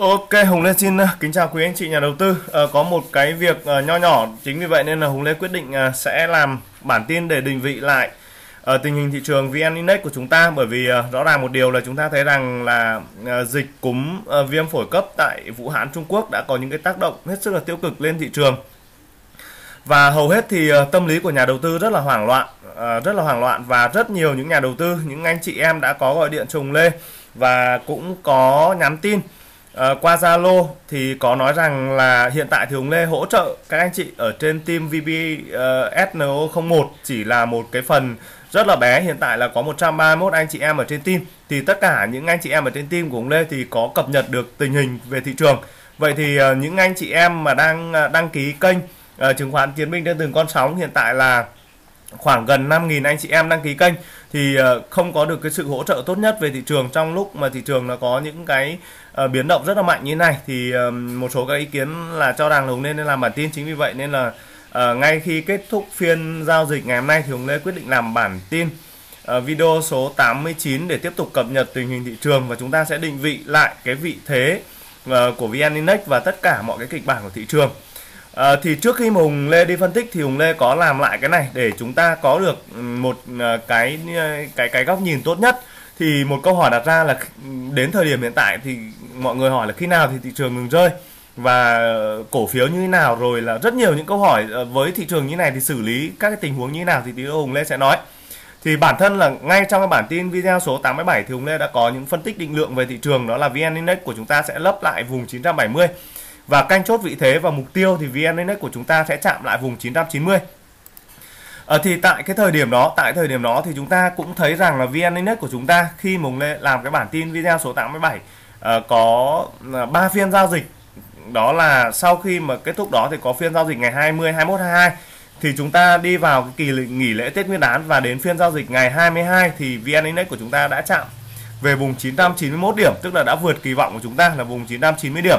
Ok, Hùng Lê xin ờ, kính chào quý anh chị nhà đầu tư. À, có một cái việc uh, nho nhỏ, chính vì vậy nên là Hùng Lê quyết định uh, sẽ làm bản tin để định vị lại uh, tình hình thị trường VN Index của chúng ta bởi vì uh, rõ ràng một điều là chúng ta thấy rằng là uh, dịch cúm uh, viêm phổi cấp tại Vũ Hán Trung Quốc đã có những cái tác động hết sức là tiêu cực lên thị trường. Và hầu hết thì uh, tâm lý của nhà đầu tư rất là hoảng loạn, uh, rất là hoảng loạn và rất nhiều những nhà đầu tư, những anh chị em đã có gọi điện trùng lê và cũng có nhắn tin À, qua Zalo thì có nói rằng là hiện tại thì Hùng Lê hỗ trợ các anh chị ở trên team VB uh, SNO01 chỉ là một cái phần rất là bé. Hiện tại là có 131 anh chị em ở trên team. Thì tất cả những anh chị em ở trên team của Hùng Lê thì có cập nhật được tình hình về thị trường. Vậy thì uh, những anh chị em mà đang uh, đăng ký kênh uh, chứng khoán chiến binh trên từng con sóng hiện tại là khoảng gần 5.000 anh chị em đăng ký kênh thì ờ, không có được cái sự hỗ trợ tốt nhất về thị trường trong lúc mà thị trường nó có những cái ờ, biến động rất là mạnh như thế này thì một số các ý kiến là cho rằng là Hùng nên làm bản tin chính vì vậy nên là ờ, ngay khi kết thúc phiên giao dịch ngày hôm nay thì Hùng Lê quyết định làm bản tin video số 89 để tiếp tục cập nhật tình hình thị trường và chúng ta sẽ định vị lại cái vị thế của VN Index và tất cả mọi cái kịch bản của thị trường. À, thì trước khi mà Hùng Lê đi phân tích thì Hùng Lê có làm lại cái này để chúng ta có được ừ, một ờ, cái ờ, cái cái góc nhìn tốt nhất. Thì một câu hỏi đặt ra là đến thời điểm hiện tại thì mọi người hỏi là khi nào thì thị trường ngừng rơi và cổ phiếu như thế nào rồi là rất nhiều những câu hỏi với thị trường như này thì xử lý các cái tình huống như thế nào thì tí Hùng Lê sẽ nói. Thì bản thân là ngay trong cái bản tin video số 87 thì Hùng Lê đã có những phân tích định lượng về thị trường đó là VN Index của chúng ta sẽ lấp lại vùng 970 và canh chốt vị thế và mục tiêu thì VN Index của chúng ta sẽ chạm lại vùng 990 ở ờ, thì tại cái thời điểm đó tại thời điểm đó thì chúng ta cũng thấy rằng là VN Index của chúng ta khi mùng lê làm cái bản tin video số 87 uh, ờ, có ờ, ba phiên giao dịch. Đó là sau khi mà kết thúc đó thì có phiên giao dịch ngày 20 21 22 thì chúng ta đi vào cái kỳ nghỉ lễ Tết Nguyên đán và đến phiên giao dịch ngày 22 thì VN Index của chúng ta đã chạm về vùng 991 điểm tức là đã vượt kỳ vọng của chúng ta là vùng 990 điểm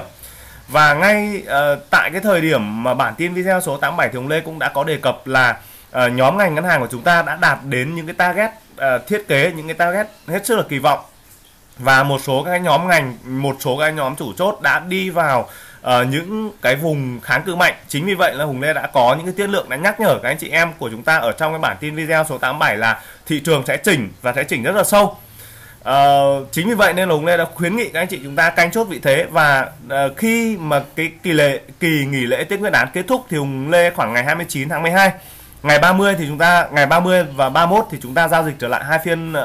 và ngay uh, tại cái thời điểm mà bản tin video số 87 thì ông Lê cũng đã có đề cập là uh, nhóm ngành ngân hàng của chúng ta đã đạt đến những cái target uh, thiết kế những cái target hết sức là kỳ vọng. Và một số các nhóm ngành một số các nhóm chủ chốt đã đi vào uh, những cái vùng kháng cự mạnh. Chính vì vậy là hùng lê đã có những cái tiết lượng đã nhắc nhở các anh chị em của chúng ta ở trong cái bản tin video số 87 là thị trường sẽ chỉnh và sẽ chỉnh rất là sâu. Uh, chính vì vậy nên là Hùng Lê đã khuyến nghị các anh chị chúng ta canh chốt vị thế và uh, khi mà cái kỳ lễ kỳ nghỉ lễ Tết Nguyên đán kết thúc thì Hùng Lê khoảng ngày 29 tháng 12 ngày 30 thì chúng ta ngày 30 và 31 thì chúng ta giao dịch trở lại hai phiên uh,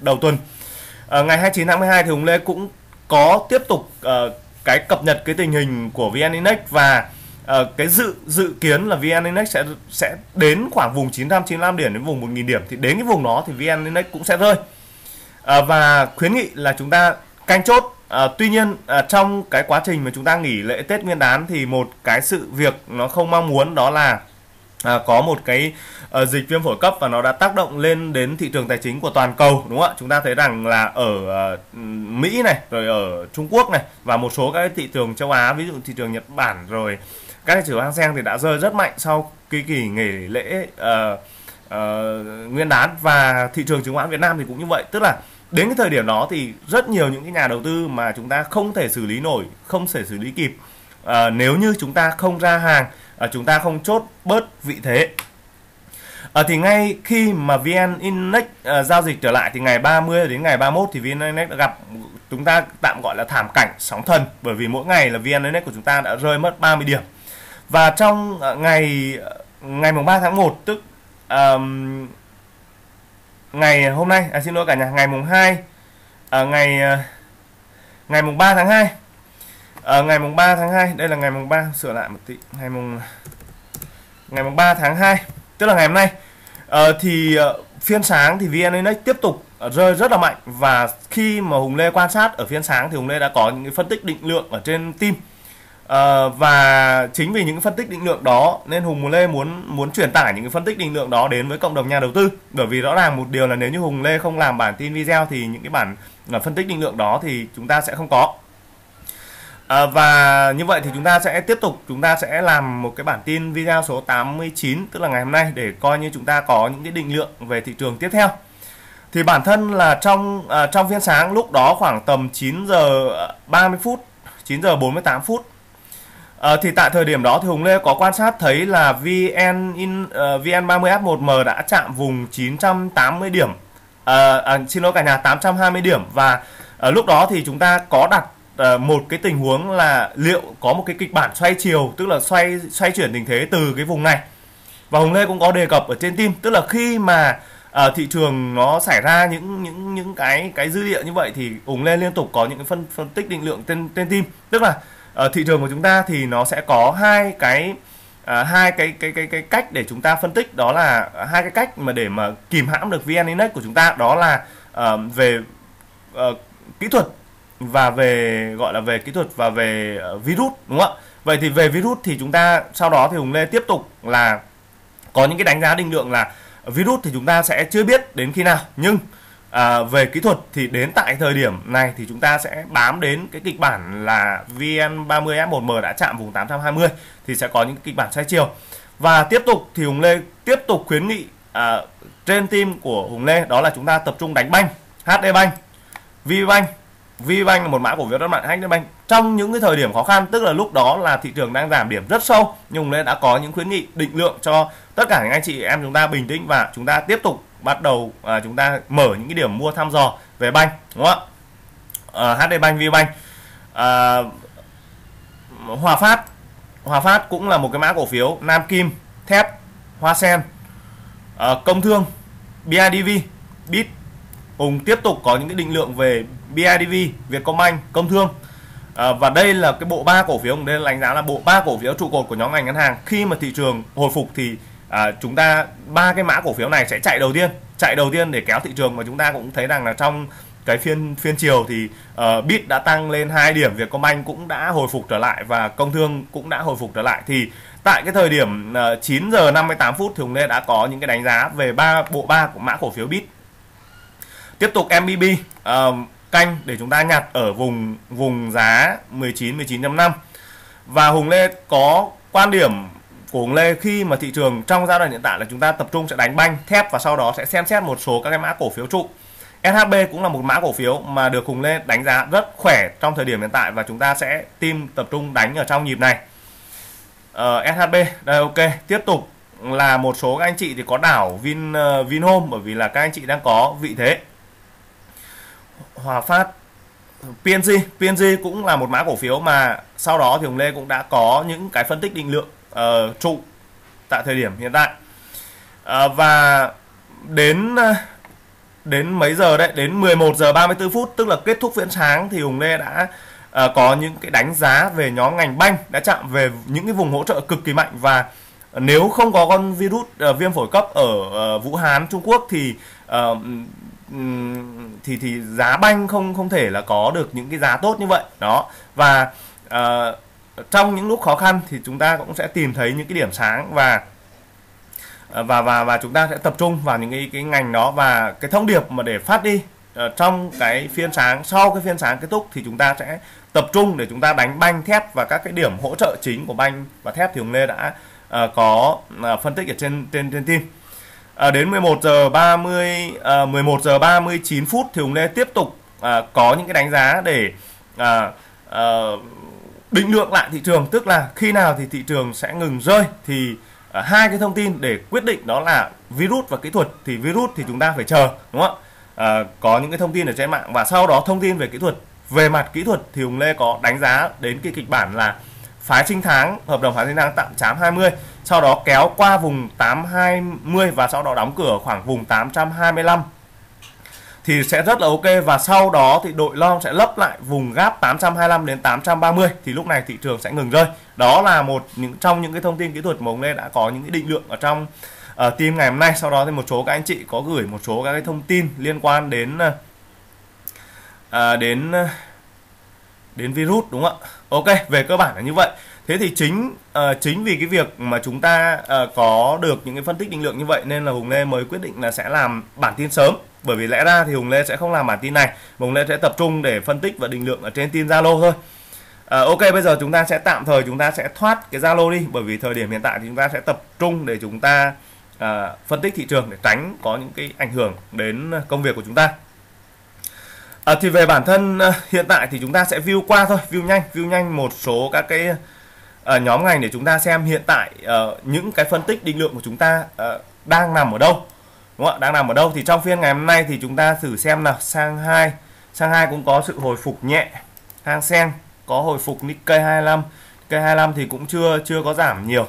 đầu tuần. Uh, ngày 29 tháng 12 thì Hùng Lê cũng có tiếp tục uh, cái cập nhật cái tình hình của VN Index và uh, cái dự dự kiến là VN Index sẽ sẽ đến khoảng vùng 995 điểm đến vùng 1000 điểm. Thì đến cái vùng đó thì VN Index cũng sẽ rơi à, và khuyến nghị là chúng ta canh chốt. À, tuy nhiên à, trong cái quá trình mà chúng ta nghỉ lễ Tết Nguyên đán thì một cái sự việc nó không mong muốn đó là à, có một cái à, dịch viêm phổi cấp và nó đã tác động lên đến thị trường tài chính của toàn cầu đúng không ạ? Chúng ta thấy rằng là ở à, Mỹ này rồi ở Trung Quốc này và một số các thị trường châu Á ví dụ thị trường Nhật Bản rồi các thị trường Hang Seng thì đã rơi rất mạnh sau cái kỳ nghỉ lễ à, à, Nguyên đán. Và thị trường chứng khoán Việt Nam thì cũng như vậy. Tức là đến cái thời điểm đó thì rất nhiều những cái nhà đầu tư mà chúng ta không thể xử lý nổi không thể xử lý kịp à, nếu như chúng ta không ra hàng à, chúng ta không chốt bớt vị thế. À, thì ngay khi mà VN Index à, giao dịch trở lại thì ngày 30 đến ngày 31 thì VN Index đã gặp chúng ta tạm gọi là thảm cảnh sóng thần bởi vì mỗi ngày là VN Index của chúng ta đã rơi mất 30 điểm. Và trong uh, ngày à, ngày mùng 3 tháng 1 tức um, ngày à, hôm nay à, xin lỗi cả nhà ngày mùng 2 à, ngày ngày mùng 3 tháng 2 à, ngày mùng 3 tháng 2 à, đây là ngày mùng 3 sửa lại một tí ngày mùng ngày mùng 3 tháng 2 tức là ngày hôm nay. À, thì ờ, phiên sáng thì VN Index tiếp tục rơi rất là mạnh và khi mà Hùng Lê quan sát ở phiên sáng thì Hùng Lê đã có những cái phân tích định lượng ở trên team. Ờ, và chính vì những phân tích định lượng đó nên Hùng Lê muốn muốn truyền tải những cái phân tích định lượng đó đến với cộng đồng nhà đầu tư. Bởi vì rõ ràng một điều là nếu như Hùng Lê không làm bản tin video thì những cái bản là phân tích định lượng đó thì chúng ta sẽ không có. À, và như vậy thì chúng ta sẽ tiếp tục chúng ta sẽ làm một cái bản tin video số 89 tức là ngày hôm nay để coi như chúng ta có những cái định lượng về thị trường tiếp theo. Thì bản thân là trong à, trong phiên sáng lúc đó khoảng tầm 9 giờ 30 phút 9 giờ 48 phút À, thì tại thời điểm đó thì Hùng Lê có quan sát thấy là VN in ờ, uh, VN30F1M đã chạm vùng 980 điểm. À, à, xin lỗi cả nhà 820 điểm và à, lúc đó thì chúng ta có đặt à, một cái tình huống là liệu có một cái kịch bản xoay chiều tức là xoay xoay chuyển tình thế từ cái vùng này. Và Hùng Lê cũng có đề cập ở trên tim tức là khi mà à, thị trường nó xảy ra những những những cái cái dữ liệu như vậy thì Hùng Lê liên tục có những cái phân phân tích định lượng trên trên tim tức là uh, thị trường của chúng ta thì nó sẽ có hai cái uh, hai cái cái cái cái cách để chúng ta phân tích. Đó là hai cái cách mà để mà kìm hãm được VN Index của chúng ta. Đó là uh, về uh, kỹ thuật và về gọi là về kỹ thuật và về uh, virus đúng không ạ? Vậy thì về virus thì chúng ta sau đó thì Hùng Lê tiếp tục là có những cái đánh giá định lượng là virus thì chúng ta sẽ chưa biết đến khi nào. Nhưng à, về kỹ thuật thì đến tại thời điểm này thì chúng ta sẽ bám đến cái kịch bản là VN30F1M đã chạm vùng 820 thì sẽ có những kịch bản xoay chiều. Và tiếp tục thì Hùng Lê tiếp tục khuyến nghị à, trên team của Hùng Lê đó là chúng ta tập trung đánh banh HD banh VBank VBank là một mã cổ phiếu rất mạnh HD banh. Trong những cái thời điểm khó khăn tức là lúc đó là thị trường đang giảm điểm rất sâu nhưng Hùng Lê đã có những khuyến nghị định lượng cho tất cả những anh chị em chúng ta bình tĩnh và chúng ta tiếp tục bắt đầu à, chúng ta mở những cái điểm mua thăm dò về banh đúng không ạ? À, HD Bank VBank à, Hòa Phát Hòa Phát cũng là một cái mã cổ phiếu Nam Kim thép Hoa Sen à, Công Thương BIDV Bit. Hùng tiếp tục có những cái định lượng về BIDV Vietcombank Công Thương. À, và đây là cái bộ ba cổ phiếu đây là đánh giá là bộ ba cổ phiếu trụ cột của nhóm ngành ngân hàng. Khi mà thị trường hồi phục thì à, chúng ta ba cái mã cổ phiếu này sẽ chạy đầu tiên chạy đầu tiên để kéo thị trường và chúng ta cũng thấy rằng là trong cái phiên phiên chiều thì ờ, uh, bit đã tăng lên hai điểm Vietcombank cũng đã hồi phục trở lại và công thương cũng đã hồi phục trở lại. Thì tại cái thời điểm ờ, uh, 9 giờ 58 phút thì Hùng Lê đã có những cái đánh giá về ba bộ ba của mã cổ phiếu bit tiếp tục MBB uh, ờ, canh để chúng ta nhặt ở vùng vùng giá 19 19.5 và Hùng Lê có quan điểm của Hùng Lê khi mà thị trường trong giai đoạn hiện tại là chúng ta tập trung sẽ đánh banh thép và sau đó sẽ xem xét một số các cái mã cổ phiếu trụ. SHB cũng là một mã cổ phiếu mà được Hùng Lê đánh giá rất khỏe trong thời điểm hiện tại và chúng ta sẽ tìm tập trung đánh ở trong nhịp này. Uh, ờ, SHB đây ok. Tiếp tục là một số các anh chị thì có đảo Vin uh, Vinhome bởi vì là các anh chị đang có vị thế. Hòa Phát PNG PNG cũng là một mã cổ phiếu mà sau đó thì Hùng Lê cũng đã có những cái phân tích định lượng uh, trụ tại thời điểm hiện tại. Uh, và đến uh, đến mấy giờ đấy? Đến 11 giờ 34 phút tức là kết thúc phiên sáng thì Hùng Lê đã uh, có những cái đánh giá về nhóm ngành banh đã chạm về những cái vùng hỗ trợ cực kỳ mạnh. Và nếu không có con virus uh, viêm phổi cấp ở uh, Vũ Hán Trung Quốc thì uh, thì thì giá banh không không thể là có được những cái giá tốt như vậy. Đó. Và uh, trong những lúc khó khăn thì chúng ta cũng sẽ tìm thấy những cái điểm sáng và ờ, và và và chúng ta sẽ tập trung vào những cái cái ngành đó và cái thông điệp mà để phát đi ờ, trong cái phiên sáng sau cái phiên sáng kết thúc thì chúng ta sẽ tập trung để chúng ta đánh banh thép và các cái điểm hỗ trợ chính của banh và thép thì Hùng Lê đã uh, có uh, phân tích ở trên trên trên tin. Uh, đến 11 giờ 30 uh, 11 giờ 39 phút thì Hùng Lê tiếp tục uh, có những cái đánh giá để uh, uh, định lượng lại thị trường tức là khi nào thì thị trường sẽ ngừng rơi thì uh, hai cái thông tin để quyết định đó là virus và kỹ thuật thì virus thì chúng ta phải chờ đúng không ạ? Uh, có những cái thông tin ở trên mạng và sau đó thông tin về kỹ thuật. Về mặt kỹ thuật thì Hùng Lê có đánh giá đến cái kịch bản là phái sinh tháng hợp đồng phái sinh tháng tạm chám 20 sau đó kéo qua vùng 820 và sau đó đóng cửa khoảng vùng 825 thì sẽ rất là ok. Và sau đó thì đội long sẽ lấp lại vùng gap 825 đến 830 thì lúc này thị trường sẽ ngừng rơi. Đó là một những trong những cái thông tin kỹ thuật mà ông Lê đã có những cái định lượng ở trong uh, team ngày hôm nay. Sau đó thì một số các anh chị có gửi một số các cái thông tin liên quan đến uh, đến uh, đến virus đúng không ạ? Ok về cơ bản là như vậy. Thế thì chính uh, chính vì cái việc mà chúng ta uh, có được những cái phân tích định lượng như vậy nên là hùng lê mới quyết định là sẽ làm bản tin sớm bởi vì lẽ ra thì hùng lê sẽ không làm bản tin này. Hùng lê sẽ tập trung để phân tích và định lượng ở trên tin zalo thôi. À, ok bây giờ chúng ta sẽ tạm thời chúng ta sẽ thoát cái Zalo đi. Bởi vì thời điểm hiện tại thì chúng ta sẽ tập trung để chúng ta à, phân tích thị trường để tránh có những cái ảnh hưởng đến công việc của chúng ta. À, thì về bản thân à, hiện tại thì chúng ta sẽ view qua thôi, view nhanh, view nhanh một số các cái uh, nhóm ngành để chúng ta xem hiện tại uh, những cái phân tích định lượng của chúng ta uh, đang nằm ở đâu. Đúng không ạ? Đang nằm ở đâu thì trong phiên ngày hôm nay thì chúng ta thử xem nào, sang hai sang hai cũng có sự hồi phục nhẹ. Hang sen có hồi phục Nikkei 25. Nikkei 25 thì cũng chưa chưa có giảm nhiều.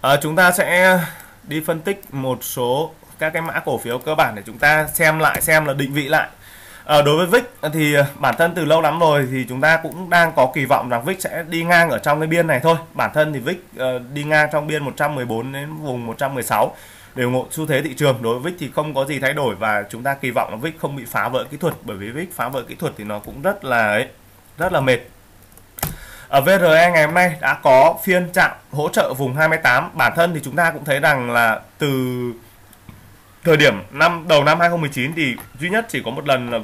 À, chúng ta sẽ đi phân tích một số các cái mã cổ phiếu cơ bản để chúng ta xem lại xem là định vị lại À, đối với VIX thì bản thân từ lâu lắm rồi thì chúng ta cũng đang có kỳ vọng rằng VIX sẽ đi ngang ở trong cái biên này thôi. Bản thân thì VIX uh, ờ, đi ngang trong biên 114 đến vùng 116 đều ngộ xu thế thị trường. Đối với VIX thì không có gì thay đổi và chúng ta kỳ vọng là VIX không bị phá vỡ kỹ thuật bởi vì VIX phá vỡ kỹ thuật thì nó cũng rất là ấy, rất là mệt. Ở VRE ngày hôm nay đã có phiên chạm hỗ trợ vùng 28. Bản thân thì chúng ta cũng thấy rằng là từ thời điểm năm đầu năm 2019 thì duy nhất chỉ có một lần là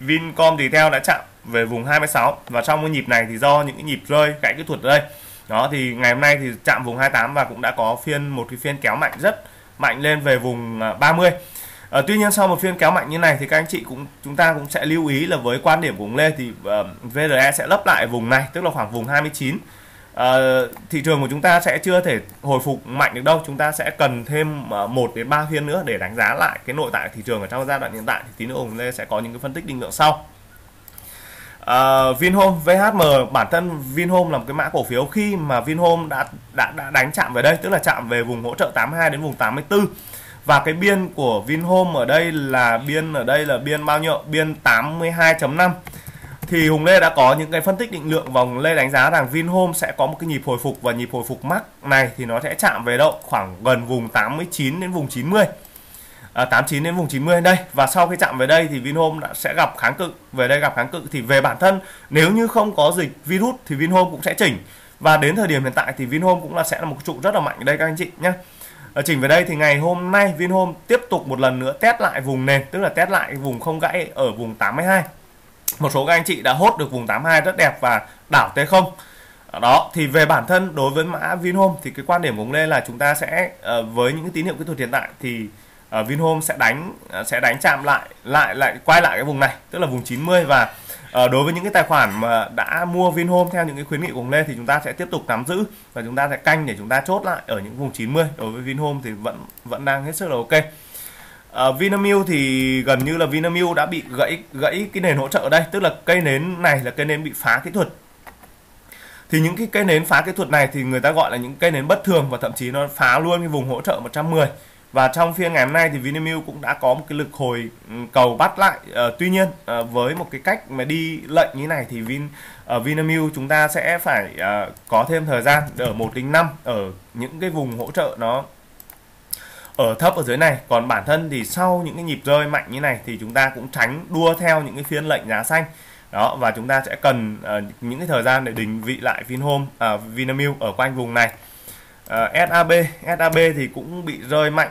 Vincom thì theo đã chạm về vùng 26 và trong cái nhịp này thì do những cái nhịp rơi gãy kỹ thuật ở đây đó thì ngày hôm nay thì chạm vùng 28 và cũng đã có phiên một cái phiên kéo mạnh rất mạnh lên về vùng 30 à, ờ, tuy nhiên sau một phiên kéo mạnh như này thì các anh chị cũng chúng ta cũng sẽ lưu ý là với quan điểm của ông Lê thì uh, VRE sẽ lấp lại vùng này tức là khoảng vùng 29 à, ờ, thị trường của chúng ta sẽ chưa thể hồi phục mạnh được đâu. Chúng ta sẽ cần thêm uh, 1 đến 3 phiên nữa để đánh giá lại cái nội tại thị trường ở trong giai đoạn hiện tại. Thì tí nữa ông Lê sẽ có những cái phân tích định lượng sau. Uh, Vinhome VHM bản thân Vinhome là một cái mã cổ phiếu. Khi mà Vinhome đã đã đã đánh chạm về đây tức là chạm về vùng hỗ trợ 82 đến vùng 84 và cái biên của Vinhome ở đây là biên ở đây là biên bao nhiêu? Biên 82.5 thì Hùng Lê đã có những cái phân tích định lượng và Hùng Lê đánh giá rằng Vinhome sẽ có một cái nhịp hồi phục. Và nhịp hồi phục mắc này thì nó sẽ chạm về độ khoảng gần vùng 89 đến vùng 90 à, 89 đến vùng 90 đây và sau khi chạm về đây thì Vinhome đã, sẽ gặp kháng cự. Về đây gặp kháng cự thì về bản thân nếu như không có dịch virus thì Vinhome cũng sẽ chỉnh. Và đến thời điểm hiện tại thì Vinhome cũng là sẽ là một trụ rất là mạnh ở đây các anh chị nhé. Ở chỉnh về đây thì ngày hôm nay Vinhome tiếp tục một lần nữa test lại vùng nền tức là test lại vùng không gãy ở vùng 82 một số các anh chị đã hốt được vùng 82 rất đẹp và đảo T0 à, đó thì về bản thân đối với mã Vinhome thì cái quan điểm của ông Lê là chúng ta sẽ ờ, với những cái tín hiệu kỹ thuật hiện tại thì uh, Vinhome sẽ đánh uh, sẽ đánh chạm lại lại lại quay lại cái vùng này tức là vùng 90 và uh, đối với những cái tài khoản mà đã mua Vinhome theo những cái khuyến nghị của ông Lê thì chúng ta sẽ tiếp tục nắm giữ và chúng ta sẽ canh để chúng ta chốt lại ở những vùng 90 đối với Vinhome thì vẫn vẫn đang hết sức là ok. Uh, Vinamilk thì gần như là Vinamilk đã bị gãy gãy cái nền hỗ trợ ở đây tức là cây nến này là cây nến bị phá kỹ thuật. Thì những cái cây nến phá kỹ thuật này thì người ta gọi là những cây nến bất thường và thậm chí nó phá luôn cái vùng hỗ trợ 110 và trong phiên ngày hôm nay thì Vinamilk cũng đã có một cái lực hồi ừ, cầu bắt lại à, tuy nhiên à, với một cái cách mà đi lệnh như này thì Vin ở Vinamilk chúng ta sẽ phải à, có thêm thời gian ở 105 ở những cái vùng hỗ trợ nó ở thấp ở dưới này. Còn bản thân thì sau những cái nhịp rơi mạnh như này thì chúng ta cũng tránh đua theo những cái phiên lệnh giá xanh. Đó và chúng ta sẽ cần uh, những cái thời gian để định vị lại Vinhome uh, Vinamilk ở quanh vùng này. Uh, SAB SAB thì cũng bị rơi mạnh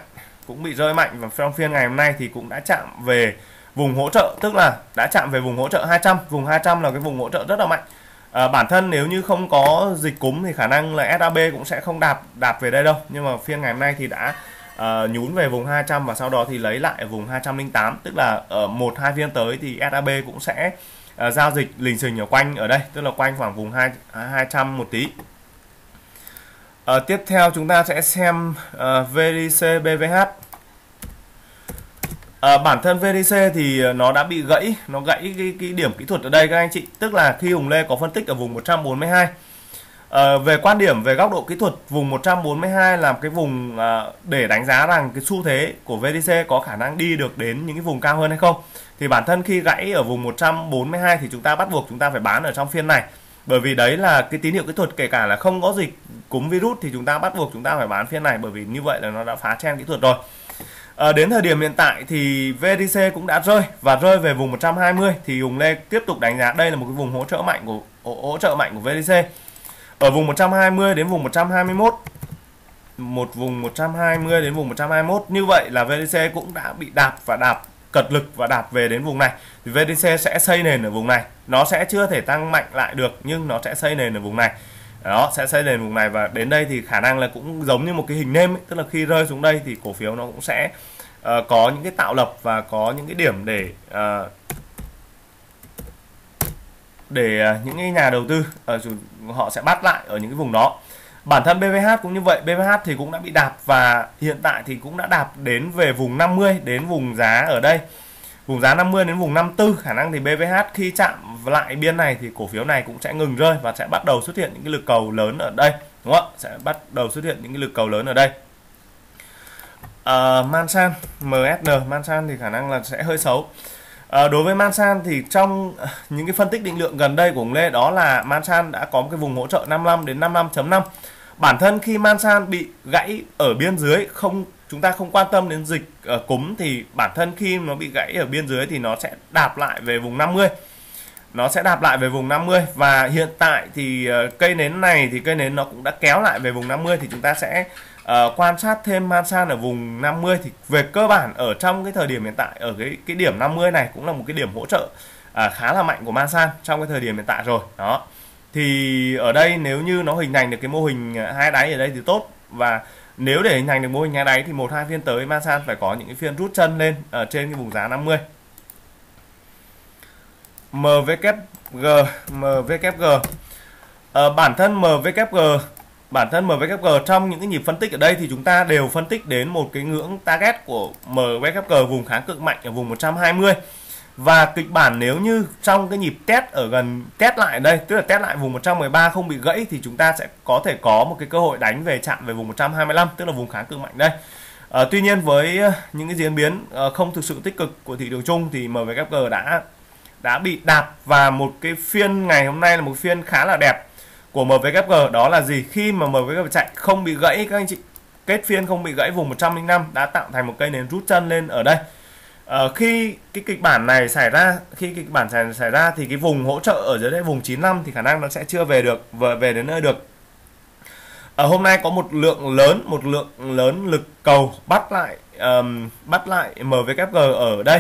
cũng bị rơi mạnh. Và trong phiên ngày hôm nay thì cũng đã chạm về vùng hỗ trợ tức là đã chạm về vùng hỗ trợ 200 vùng 200 là cái vùng hỗ trợ rất là mạnh. À, bản thân nếu như không có dịch cúm thì khả năng là SAB cũng sẽ không đạp đạp về đây đâu. Nhưng mà phiên ngày hôm nay thì đã uh, nhún về vùng 200 và sau đó thì lấy lại ở vùng 208 tức là ở một hai phiên tới thì SAB cũng sẽ uh, giao dịch lình xình ở quanh ở đây. Tức là quanh khoảng vùng 2 200 một tí à, tiếp theo chúng ta sẽ xem ờ, à, VDC BVH À, ờ, bản thân VDC thì nó đã bị gãy nó gãy cái, cái điểm kỹ thuật ở đây các anh chị. Tức là khi Hùng Lê có phân tích ở vùng 142 À, về quan điểm về góc độ kỹ thuật vùng 142 là cái vùng à, để đánh giá rằng cái xu thế của VDC có khả năng đi được đến những cái vùng cao hơn hay không. Thì bản thân khi gãy ở vùng 142 thì chúng ta bắt buộc chúng ta phải bán ở trong phiên này. Bởi vì đấy là cái tín hiệu kỹ thuật kể cả là không có dịch cúm virus thì chúng ta bắt buộc chúng ta phải bán phiên này bởi vì như vậy là nó đã phá chen kỹ thuật rồi. À, đến thời điểm hiện tại thì VDC cũng đã rơi và rơi về vùng 120 thì Hùng Lê tiếp tục đánh giá đây là một cái vùng hỗ trợ mạnh của hỗ trợ mạnh của VDC ở vùng 120 đến vùng 121 một vùng 120 đến vùng 121 như vậy là VDC cũng đã bị đạp và đạp cật lực và đạp về đến vùng này. Thì VDC sẽ xây nền ở vùng này. Nó sẽ chưa thể tăng mạnh lại được nhưng nó sẽ xây nền ở vùng này đó sẽ xây lên vùng này và đến đây thì khả năng là cũng giống như một cái hình nêm ấy. tức là khi rơi xuống đây thì cổ phiếu nó cũng sẽ uh, có những cái tạo lập và có những cái điểm để uh, để ờ, những cái nhà đầu tư họ sẽ bắt lại ở những cái vùng đó bản thân BVH cũng như vậy BVH thì cũng đã bị đạp và hiện tại thì cũng đã đạp đến về vùng 50 đến vùng giá ở đây vùng giá 50 đến vùng 54 khả năng thì BVH khi chạm lại biên này thì cổ phiếu này cũng sẽ ngừng rơi và sẽ bắt đầu xuất hiện những cái lực cầu lớn ở đây đúng không ạ? Sẽ bắt đầu xuất hiện những cái lực cầu lớn ở đây. Uh, Mansan MSN Mansan thì khả năng là sẽ hơi xấu. À, đối với Mansan thì trong những cái phân tích định lượng gần đây của ông Lê đó là Mansan đã có một cái vùng hỗ trợ 55 đến 55.5 bản thân khi Mansan bị gãy ở biên dưới không chúng ta không quan tâm đến dịch ở cúm thì bản thân khi nó bị gãy ở biên dưới thì nó sẽ đạp lại về vùng 50 nó sẽ đạp lại về vùng 50 và hiện tại thì uh, cây nến này thì cây nến nó cũng đã kéo lại về vùng 50 thì chúng ta sẽ uh, quan sát thêm Mansan ở vùng 50 thì về cơ bản ở trong cái thời điểm hiện tại ở cái cái điểm 50 này cũng là một cái điểm hỗ trợ uh, khá là mạnh của Mansan trong cái thời điểm hiện tại rồi. Đó thì ở đây nếu như nó hình thành được cái mô hình à, hai đáy ở đây thì tốt. Và nếu để hình thành được mô hình hai đáy thì một hai phiên tới Masan phải có những cái phiên rút chân lên ở trên cái vùng giá 50 MVKG MVKG à, ờ, bản thân MVKG bản thân MVKG trong những cái nhịp phân tích ở đây thì chúng ta đều phân tích đến một cái ngưỡng target của MVKG vùng kháng cự mạnh ở vùng 120 và kịch bản nếu như trong cái nhịp test ở gần test lại đây tức là test lại vùng 113 không bị gãy thì chúng ta sẽ có thể có một cái cơ hội đánh về chạm về vùng 125 tức là vùng kháng cự mạnh đây. À, tuy nhiên với ờ, những cái diễn biến ờ, không thực sự tích cực của thị trường chung thì MVKG đã đã bị đạp. Và một cái phiên ngày hôm nay là một phiên khá là đẹp của MVKG đó là gì? Khi mà MVKG chạy không bị gãy các anh chị kết phiên không bị gãy vùng 105 đã tạo thành một cây nến rút chân lên ở đây uh, khi cái kịch bản này xảy ra khi kịch bản xảy, xảy ra thì cái vùng hỗ trợ ở dưới đây vùng 95 thì khả năng nó sẽ chưa về được về về đến nơi được. Ở uh, hôm nay có một lượng lớn một lượng lớn lực cầu bắt lại um, bắt lại MWG ở đây.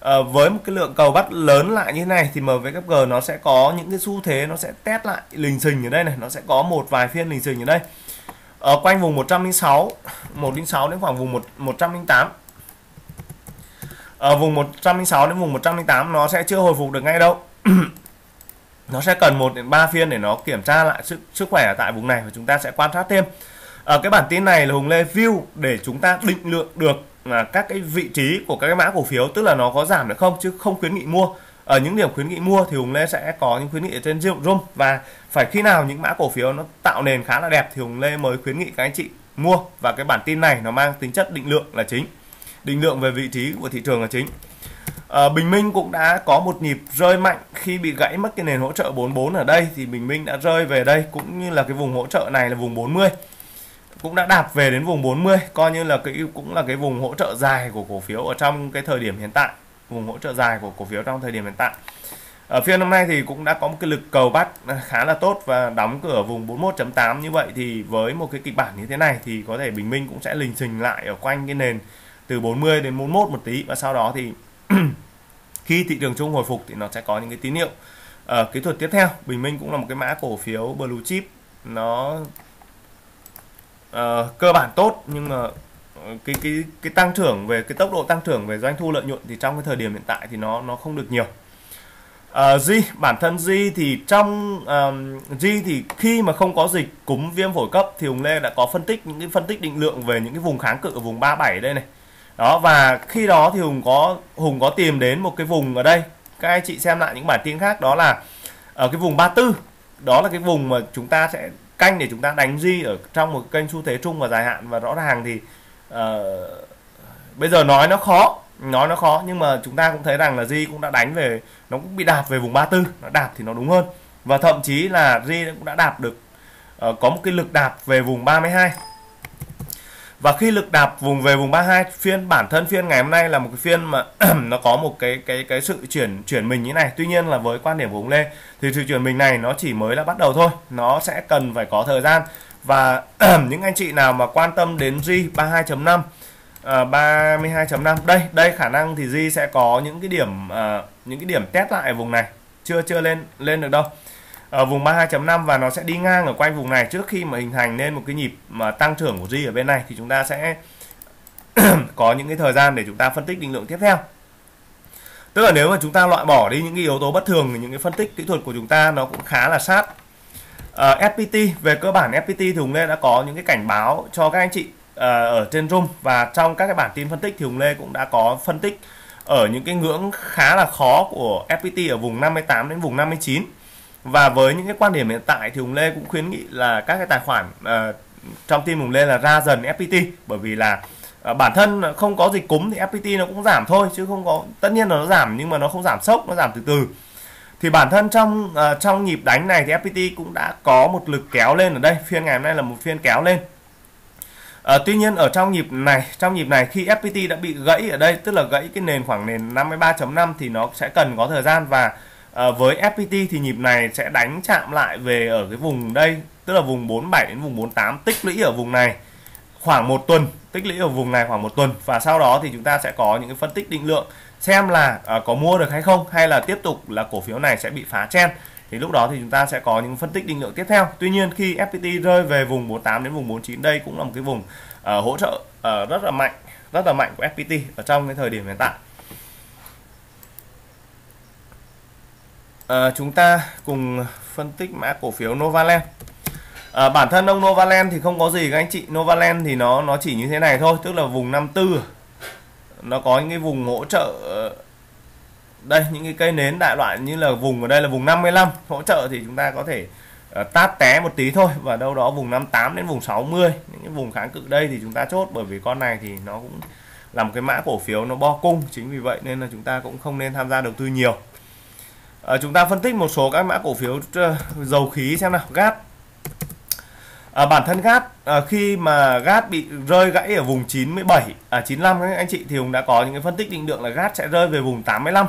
À, với một cái lượng cầu bắt lớn lại như thế này thì MWG nó sẽ có những cái xu thế nó sẽ test lại lình xình ở đây này nó sẽ có một vài phiên lình xình ở đây. Ở quanh vùng 106 106 đến khoảng vùng 1 108 ở vùng 106 đến vùng 108 nó sẽ chưa hồi phục được ngay đâu. Nó sẽ cần 1 đến 3 phiên để nó kiểm tra lại sức sức khỏe ở tại vùng này và chúng ta sẽ quan sát thêm. Ở cái bản tin này là Hùng Lê view để chúng ta định lượng được là các cái vị trí của các cái mã cổ phiếu, tức là nó có giảm được không chứ không khuyến nghị mua. Ở những điểm khuyến nghị mua thì Hùng Lê sẽ có những khuyến nghị ở trên room và phải khi nào những mã cổ phiếu nó tạo nền khá là đẹp thì Hùng Lê mới khuyến nghị các anh chị mua. Và cái bản tin này nó mang tính chất định lượng là chính định lượng về vị trí của thị trường là chính. À, Bình Minh cũng đã có một nhịp rơi mạnh. Khi bị gãy mất cái nền hỗ trợ 44 ở đây thì Bình Minh đã rơi về đây cũng như là cái vùng hỗ trợ này là vùng 40 cũng đã đạp về đến vùng 40 coi như là cái cũng là cái vùng hỗ trợ dài của cổ phiếu ở trong cái thời điểm hiện tại. Vùng hỗ trợ dài của cổ phiếu trong thời điểm hiện tại. Ở phiên hôm nay thì cũng đã có một cái lực cầu bắt à, khá là tốt và đóng cửa vùng 41.8 như vậy thì với một cái kịch bản như thế này thì có thể Bình Minh cũng sẽ lình xình lại ở quanh cái nền từ 40 đến 41 một tí. Và sau đó thì khi thị trường chung hồi phục thì nó sẽ có những cái tín hiệu uh, kỹ thuật tiếp theo. Bình Minh cũng là một cái mã cổ phiếu blue chip. Nó uh, cơ bản tốt nhưng mà ờ, cái cái cái tăng trưởng về cái tốc độ tăng trưởng về doanh thu lợi nhuận thì trong cái thời điểm hiện tại thì nó nó không được nhiều. Uh, G bản thân G thì trong um, G thì khi mà không có dịch cúm viêm phổi cấp thì Hùng Lê đã có phân tích những cái phân tích định lượng về những cái vùng kháng cự ở vùng 37 đây này đó và khi đó thì hùng có hùng có tìm đến một cái vùng ở đây. Các anh chị xem lại những bản tin khác đó là ở cái vùng 34 đó là cái vùng mà chúng ta sẽ canh để chúng ta đánh di ở trong một kênh xu thế chung và dài hạn. Và rõ ràng thì uh, bây giờ nói nó khó nói nó khó. Nhưng mà chúng ta cũng thấy rằng là di cũng đã đánh về nó cũng bị đạp về vùng 34 nó đạp thì nó đúng hơn. Và thậm chí là di cũng đã đạp được uh, có một cái lực đạp về vùng 32 và khi lực đạp vùng về vùng 32 phiên bản thân phiên ngày hôm nay là một cái phiên mà nó có một cái cái cái sự chuyển chuyển mình như này. Tuy nhiên là với quan điểm của ông Lê thì sự chuyển mình này nó chỉ mới là bắt đầu thôi. Nó sẽ cần phải có thời gian. Và những anh chị nào mà quan tâm đến G 32.5 À, 32.5 đây đây khả năng thì G sẽ có những cái điểm à, những cái điểm test lại ở vùng này. Chưa chưa lên lên được đâu ở vùng 32.5 và nó sẽ đi ngang ở quanh vùng này. Trước khi mà hình thành nên một cái nhịp mà tăng trưởng của G ở bên này thì chúng ta sẽ có những cái thời gian để chúng ta phân tích định lượng tiếp theo. Tức là nếu mà chúng ta loại bỏ đi những cái yếu tố bất thường thì những cái phân tích kỹ thuật của chúng ta nó cũng khá là sát. Ờ, uh, FPT về cơ bản FPT thì Hùng Lê đã có những cái cảnh báo cho các anh chị uh, ở trên room và trong các cái bản tin phân tích thì Hùng Lê cũng đã có phân tích ở những cái ngưỡng khá là khó của FPT ở vùng 58 đến vùng 59 và với những cái quan điểm hiện tại thì Hùng Lê cũng khuyến nghị là các cái tài khoản uh, trong team Hùng Lê là ra dần FPT bởi vì là uh, bản thân không có dịch cúm thì FPT nó cũng giảm thôi chứ không có tất nhiên là nó giảm nhưng mà nó không giảm sốc nó giảm từ từ. Thì bản thân trong uh, trong nhịp đánh này thì FPT cũng đã có một lực kéo lên ở đây. Phiên ngày hôm nay là một phiên kéo lên. À, tuy nhiên ở trong nhịp này trong nhịp này khi FPT đã bị gãy ở đây tức là gãy cái nền khoảng nền 53.5 thì nó sẽ cần có thời gian và à, với FPT thì nhịp này sẽ đánh chạm lại về ở cái vùng đây tức là vùng 47 đến vùng 48 tích lũy ở vùng này khoảng một tuần tích lũy ở vùng này khoảng một tuần. Và sau đó thì chúng ta sẽ có những cái phân tích định lượng xem là à, có mua được hay không hay là tiếp tục là cổ phiếu này sẽ bị phá chen. Thì lúc đó thì chúng ta sẽ có những phân tích định lượng tiếp theo. Tuy nhiên khi FPT rơi về vùng 48 đến vùng 49 đây cũng là một cái vùng uh, hỗ trợ uh, rất là mạnh rất là mạnh của FPT ở trong cái thời điểm hiện tại. À, chúng ta cùng phân tích mã cổ phiếu Novaland. À, bản thân ông Novaland thì không có gì các anh chị. Novaland thì nó nó chỉ như thế này thôi tức là vùng 54 nó có những cái vùng hỗ trợ ờ, đây những cái cây nến đại loại như là vùng ở đây là vùng 55 hỗ trợ thì chúng ta có thể uh, tát té một tí thôi và đâu đó vùng 58 đến vùng 60 những cái vùng kháng cự đây thì chúng ta chốt bởi vì con này thì nó cũng là một cái mã cổ phiếu nó bo cung. Chính vì vậy nên là chúng ta cũng không nên tham gia đầu tư nhiều à, chúng ta phân tích một số các mã cổ phiếu ờ, dầu khí xem nào. Gas. À, bản thân gas à, khi mà gas bị rơi gãy ở vùng 97 à 95 các anh chị thì cũng đã có những cái phân tích định lượng là gas sẽ rơi về vùng 85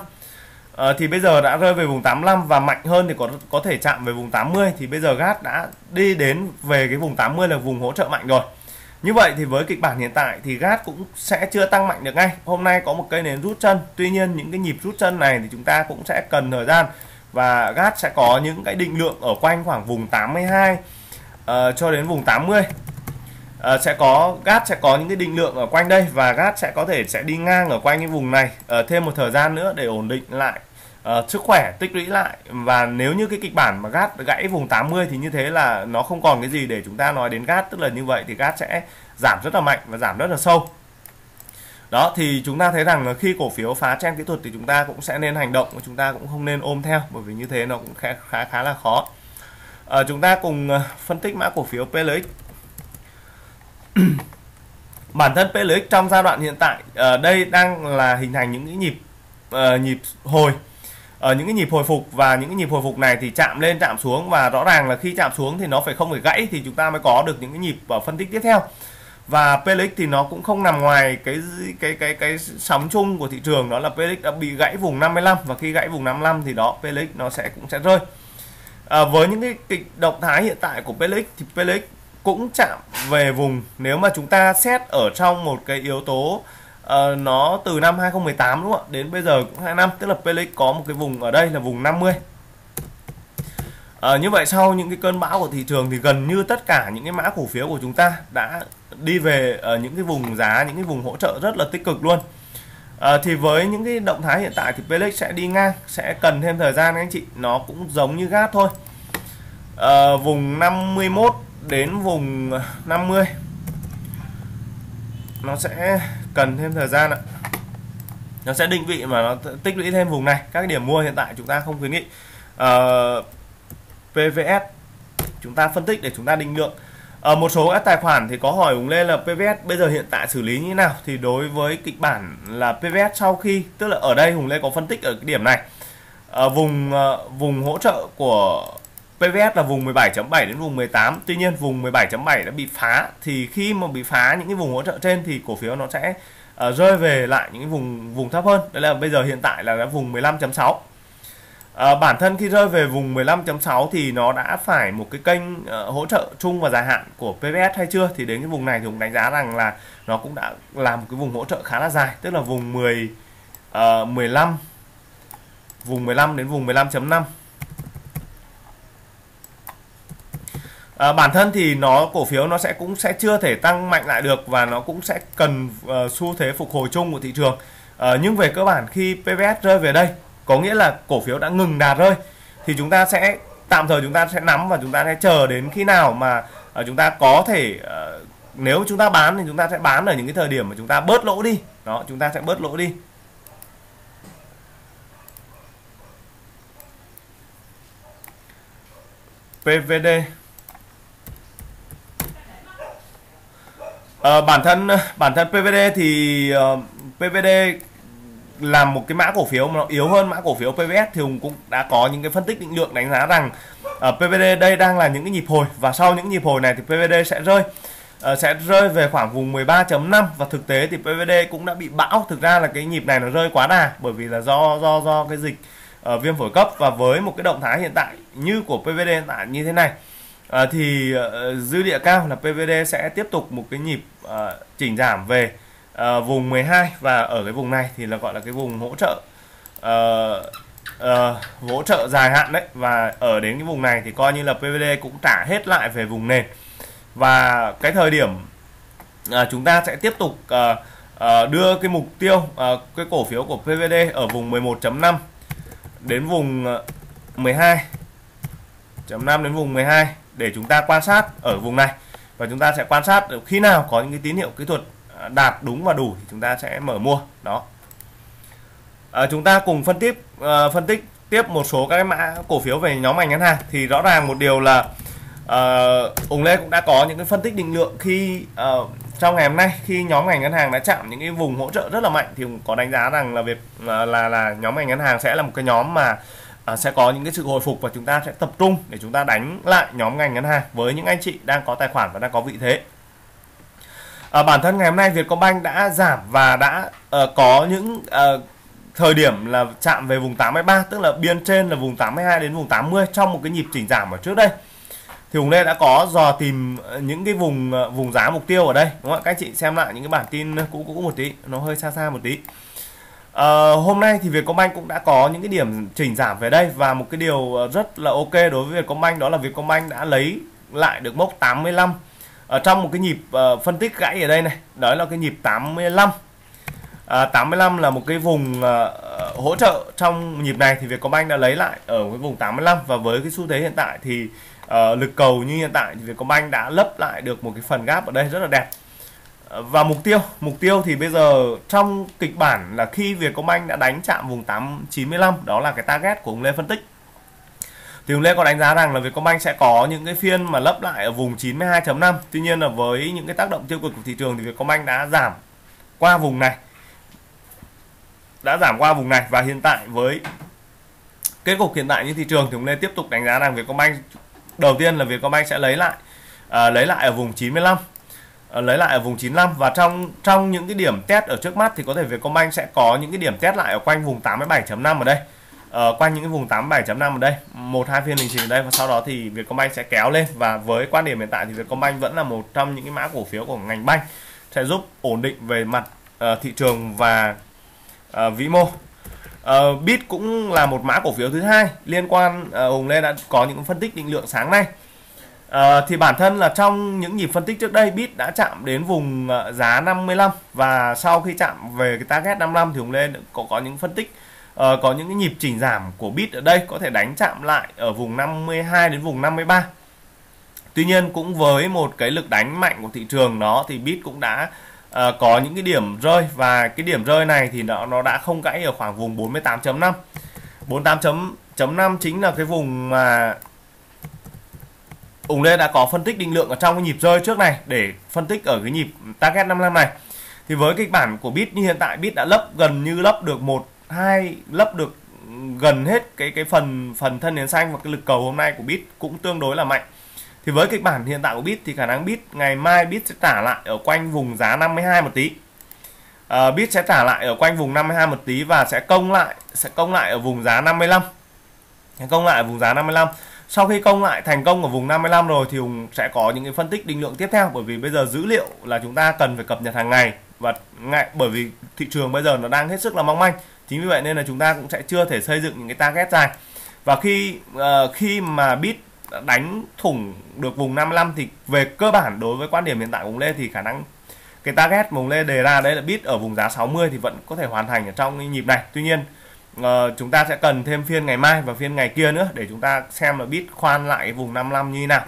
à, thì bây giờ đã rơi về vùng 85 và mạnh hơn thì có có thể chạm về vùng 80 thì bây giờ gas đã đi đến về cái vùng 80 là vùng hỗ trợ mạnh rồi như vậy thì với kịch bản hiện tại thì gas cũng sẽ chưa tăng mạnh được ngay. Hôm nay có một cây nến rút chân. Tuy nhiên những cái nhịp rút chân này thì chúng ta cũng sẽ cần thời gian. Và gas sẽ có những cái định lượng ở quanh khoảng vùng 82 uh, ờ, cho đến vùng 80 uh, ờ, sẽ có gas sẽ có những cái định lượng ở quanh đây và gas sẽ có thể sẽ đi ngang ở quanh cái vùng này. Uh, thêm một thời gian nữa để ổn định lại uh, sức khỏe tích lũy lại. Và nếu như cái kịch bản mà gát gãy vùng 80 thì như thế là nó không còn cái gì để chúng ta nói đến gát tức là như vậy thì gát sẽ giảm rất là mạnh và giảm rất là sâu. Đó thì chúng ta thấy rằng là khi cổ phiếu phá trang kỹ thuật thì chúng ta cũng sẽ nên hành động và chúng ta cũng không nên ôm theo bởi vì như thế nó cũng khá khá khá là khó. À, chúng ta cùng ờ, phân tích mã cổ phiếu PLX bản thân PLX trong giai đoạn hiện tại ở đây đang là hình thành những cái nhịp uh, nhịp hồi ở những cái nhịp hồi phục và những cái nhịp hồi phục này thì chạm lên chạm xuống và rõ ràng là khi chạm xuống thì nó phải không phải gãy thì chúng ta mới có được những cái nhịp ở phân tích tiếp theo. Và PLX thì nó cũng không nằm ngoài cái cái cái cái sóng chung của thị trường đó là PLX đã bị gãy vùng 55 và khi gãy vùng 55 thì đó PLX nó sẽ cũng sẽ rơi. À, với những cái kịch động thái hiện tại của PLX thì PLX cũng chạm về vùng. Nếu mà chúng ta xét ở trong một cái yếu tố uh, nó từ năm 2018 đúng không ạ? Đến bây giờ cũng hai năm tức là Pele có một cái vùng ở đây là vùng 50 À, ờ, như vậy sau những cái cơn bão của thị trường thì gần như tất cả những cái mã cổ phiếu của chúng ta đã đi về ở những cái vùng giá những cái vùng hỗ trợ rất là tích cực luôn. À, thì với những cái động thái hiện tại thì PLX sẽ đi ngang sẽ cần thêm thời gian anh chị. Nó cũng giống như gas thôi. À, vùng 51 đến vùng 50 nó sẽ cần thêm thời gian ạ. Nó sẽ định vị mà nó tích lũy thêm vùng này. Các điểm mua hiện tại chúng ta không khuyến nghị. Ờ, uh, PVS chúng ta phân tích để chúng ta định lượng. Ở một số các tài khoản thì có hỏi Hùng lên là PVS bây giờ hiện tại xử lý như thế nào? Thì đối với kịch bản là PVS sau khi tức là ở đây Hùng Lê có phân tích ở cái điểm này. Ở vùng uh, vùng hỗ trợ của PVS là vùng 17.7 đến vùng 18 tuy nhiên vùng 17.7 đã bị phá. Thì khi mà bị phá những cái vùng hỗ trợ trên thì cổ phiếu nó sẽ uh, rơi về lại những cái vùng vùng thấp hơn. Đây là bây giờ hiện tại là vùng 15.6 À, ờ, bản thân khi rơi về vùng 15.6 thì nó đã phải một cái kênh uh, hỗ trợ chung và dài hạn của PVS hay chưa? Thì đến cái vùng này thì cũng đánh giá rằng là nó cũng đã làm một cái vùng hỗ trợ khá là dài. Tức là vùng 10 uh, 15 vùng 15 đến vùng 15.5 à, bản thân thì nó cổ phiếu nó sẽ cũng sẽ chưa thể tăng mạnh lại được và nó cũng sẽ cần uh, xu thế phục hồi chung của thị trường. À, nhưng về cơ bản khi PVS rơi về đây có nghĩa là cổ phiếu đã ngừng đạt rơi thì chúng ta sẽ tạm thời chúng ta sẽ nắm và chúng ta sẽ chờ đến khi nào mà uh, chúng ta có thể uh, nếu chúng ta bán thì chúng ta sẽ bán ở những cái thời điểm mà chúng ta bớt lỗ đi. Đó chúng ta sẽ bớt lỗ đi. PVD à, bản thân bản thân PVD thì ờ, uh, PVD là một cái mã cổ phiếu mà nó yếu hơn mã cổ phiếu PVS thì Hùng cũng đã có những cái phân tích định lượng đánh giá rằng ờ, uh, PVD đây đang là những cái nhịp hồi và sau những nhịp hồi này thì PVD sẽ rơi. Uh, sẽ rơi về khoảng vùng 13.5 và thực tế thì PVD cũng đã bị bão. Thực ra là cái nhịp này nó rơi quá đà bởi vì là do do do cái dịch uh, viêm phổi cấp và với một cái động thái hiện tại như của PVD hiện tại như thế này à, thì uh, dư địa cao là PVD sẽ tiếp tục một cái nhịp uh, chỉnh giảm về uh, vùng 12 và ở cái vùng này thì là gọi là cái vùng hỗ trợ uh, uh, hỗ trợ dài hạn đấy. Và ở đến cái vùng này thì coi như là PVD cũng trả hết lại về vùng nền. Và cái thời điểm uh, chúng ta sẽ tiếp tục uh, uh, đưa cái mục tiêu uh, cái cổ phiếu của PVD ở vùng 11.5 đến vùng 12 5 đến vùng 12 để chúng ta quan sát ở vùng này. Và chúng ta sẽ quan sát khi nào có những cái tín hiệu kỹ thuật à, đạt đúng và đủ thì chúng ta sẽ mở mua. Đó. À, chúng ta cùng phân tích uh, à, phân tích tiếp một số các mã cổ phiếu về nhóm ngành ngân hàng. Thì rõ ràng một điều là uh, Hùng Lê cũng đã có những cái phân tích định lượng khi uh, trong ngày hôm nay khi nhóm ngành ngân hàng đã chạm những cái vùng hỗ trợ rất là mạnh. Thì có đánh giá rằng là việc uh, là là nhóm ngành ngân hàng sẽ là một cái nhóm mà À, sẽ có những cái sự hồi phục và chúng ta sẽ tập trung để chúng ta đánh lại nhóm ngành ngân hàng với những anh chị đang có tài khoản và đang có vị thế. À, bản thân ngày hôm nay Vietcombank đã giảm và đã uh, có những uh, thời điểm là chạm về vùng 83 tức là biên trên là vùng 82 đến vùng 80 trong một cái nhịp chỉnh giảm ở trước đây. Thì Hùng Lê đã có dò tìm ờ, những cái vùng vùng giá mục tiêu ở đây đúng không ạ? Các chị xem lại những cái bản tin cũ cũ một tí nó hơi xa xa một tí à, hôm nay thì Vietcombank cũng đã có những cái điểm chỉnh giảm về đây và một cái điều ờ, rất là ok đối với Vietcombank đó là Vietcombank đã lấy lại được mốc 85 ở ờ, trong một cái nhịp uh, phân tích gãy ở đây này đó là cái nhịp 85 à, 85 là một cái vùng uh, hỗ trợ trong nhịp này thì Vietcombank đã lấy lại ở cái vùng 85 và với cái xu thế hiện tại thì uh, lực cầu như hiện tại thì Vietcombank đã lấp lại được một cái phần gap ở đây rất là đẹp và mục tiêu mục tiêu thì bây giờ trong kịch bản là khi Vietcombank đã đánh chạm vùng 895 đó là cái target của ông Lê phân tích. Thì ông Lê có đánh giá rằng là Vietcombank sẽ có những cái phiên mà lấp lại ở vùng 92.5 tuy nhiên là với những cái tác động tiêu cực của thị trường thì Vietcombank đã giảm qua vùng này. Đã giảm qua vùng này và hiện tại với kết cục hiện tại như thị trường thì ông Lê tiếp tục đánh giá rằng Vietcombank đầu tiên là Vietcombank sẽ lấy lại uh, lấy lại ở vùng 95 Ờ, lấy lại ở vùng 95 và trong trong những cái điểm test ở trước mắt thì có thể Vietcombank sẽ có những cái điểm test lại ở quanh vùng 87.5 ở đây. Ở quanh những cái vùng 87.5 ở đây. Một hai phiên hình trình ở đây. Và sau đó thì Vietcombank sẽ kéo lên. Và với quan điểm hiện tại thì Vietcombank vẫn là một trong những cái mã cổ phiếu của ngành banh sẽ giúp ổn định về mặt uh, thị trường và uh, vĩ mô. Uh, Bit cũng là một mã cổ phiếu thứ hai liên quan uh, Hùng Lê đã có những phân tích định lượng sáng nay. Ờ, thì bản thân là trong những nhịp phân tích trước đây Bit đã chạm đến vùng ờ, giá 55 và sau khi chạm về cái target 55 thì Hùng Lê có có những phân tích uh, có những cái nhịp chỉnh giảm của Bit ở đây có thể đánh chạm lại ở vùng 52 đến vùng 53 Tuy nhiên cũng với một cái lực đánh mạnh của thị trường đó thì Bit cũng đã uh, có những cái điểm rơi và cái điểm rơi này thì nó nó đã không gãy ở khoảng vùng 48.5 48.5 chính là cái vùng mà Ủng Lê đã có phân tích định lượng ở trong cái nhịp rơi trước này để phân tích ở cái nhịp target 55 này. Thì với kịch bản của bit như hiện tại bit đã lấp gần như lấp được một hai lấp được gần hết cái cái phần phần thân nến xanh và cái lực cầu hôm nay của bit cũng tương đối là mạnh. Thì với kịch bản hiện tại của bit thì khả năng bit ngày mai bit sẽ trả lại ở quanh vùng giá 52 một tí. Uh, bit sẽ trả lại ở quanh vùng 52 một tí và sẽ công lại sẽ công lại ở vùng giá 55 công lại ở vùng giá 55 sau khi công lại thành công ở vùng 55 rồi thì Hùng sẽ có những cái phân tích định lượng tiếp theo bởi vì bây giờ dữ liệu là chúng ta cần phải cập nhật hàng ngày và ngại bởi vì thị trường bây giờ nó đang hết sức là mong manh. Chính vì vậy nên là chúng ta cũng sẽ chưa thể xây dựng những cái target dài. Và khi uh, khi mà bit đánh thủng được vùng 55 thì về cơ bản đối với quan điểm hiện tại của Hùng Lê thì khả năng cái target mùng lê đề ra đấy là bit ở vùng giá 60 thì vẫn có thể hoàn thành ở trong cái nhịp này. Tuy nhiên uh, chúng ta sẽ cần thêm phiên ngày mai và phiên ngày kia nữa để chúng ta xem là bit khoan lại vùng 55 như thế nào.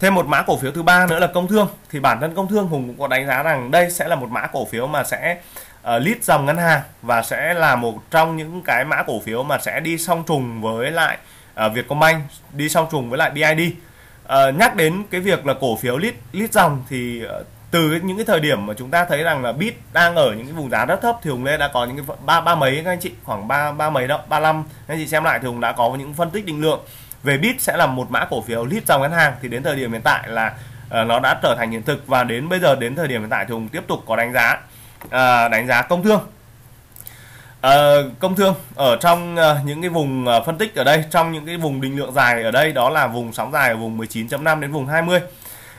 Thêm một mã cổ phiếu thứ ba nữa là công thương. Thì bản thân công thương hùng cũng có đánh giá rằng đây sẽ là một mã cổ phiếu mà sẽ ờ, uh, lít dòng ngân hàng và sẽ là một trong những cái mã cổ phiếu mà sẽ đi song trùng với lại uh, Vietcombank đi song trùng với lại BID uh, nhắc đến cái việc là cổ phiếu lít lít dòng thì uh, từ những cái thời điểm mà chúng ta thấy rằng là bit đang ở những cái vùng giá rất thấp thì hùng lê đã có những cái ba ba mấy các anh chị? Khoảng ba ba mấy đó ba năm anh chị xem lại thì hùng đã có những phân tích định lượng. Về bit sẽ là một mã cổ phiếu lead dòng ngân hàng. Thì đến thời điểm hiện tại là uh, nó đã trở thành hiện thực. Và đến bây giờ đến thời điểm hiện tại thì hùng tiếp tục có đánh giá uh, đánh giá công thương. Uh, công thương ở trong uh, những cái vùng uh, phân tích ở đây trong những cái vùng định lượng dài ở đây đó là vùng sóng dài ở vùng 19.5 đến vùng 20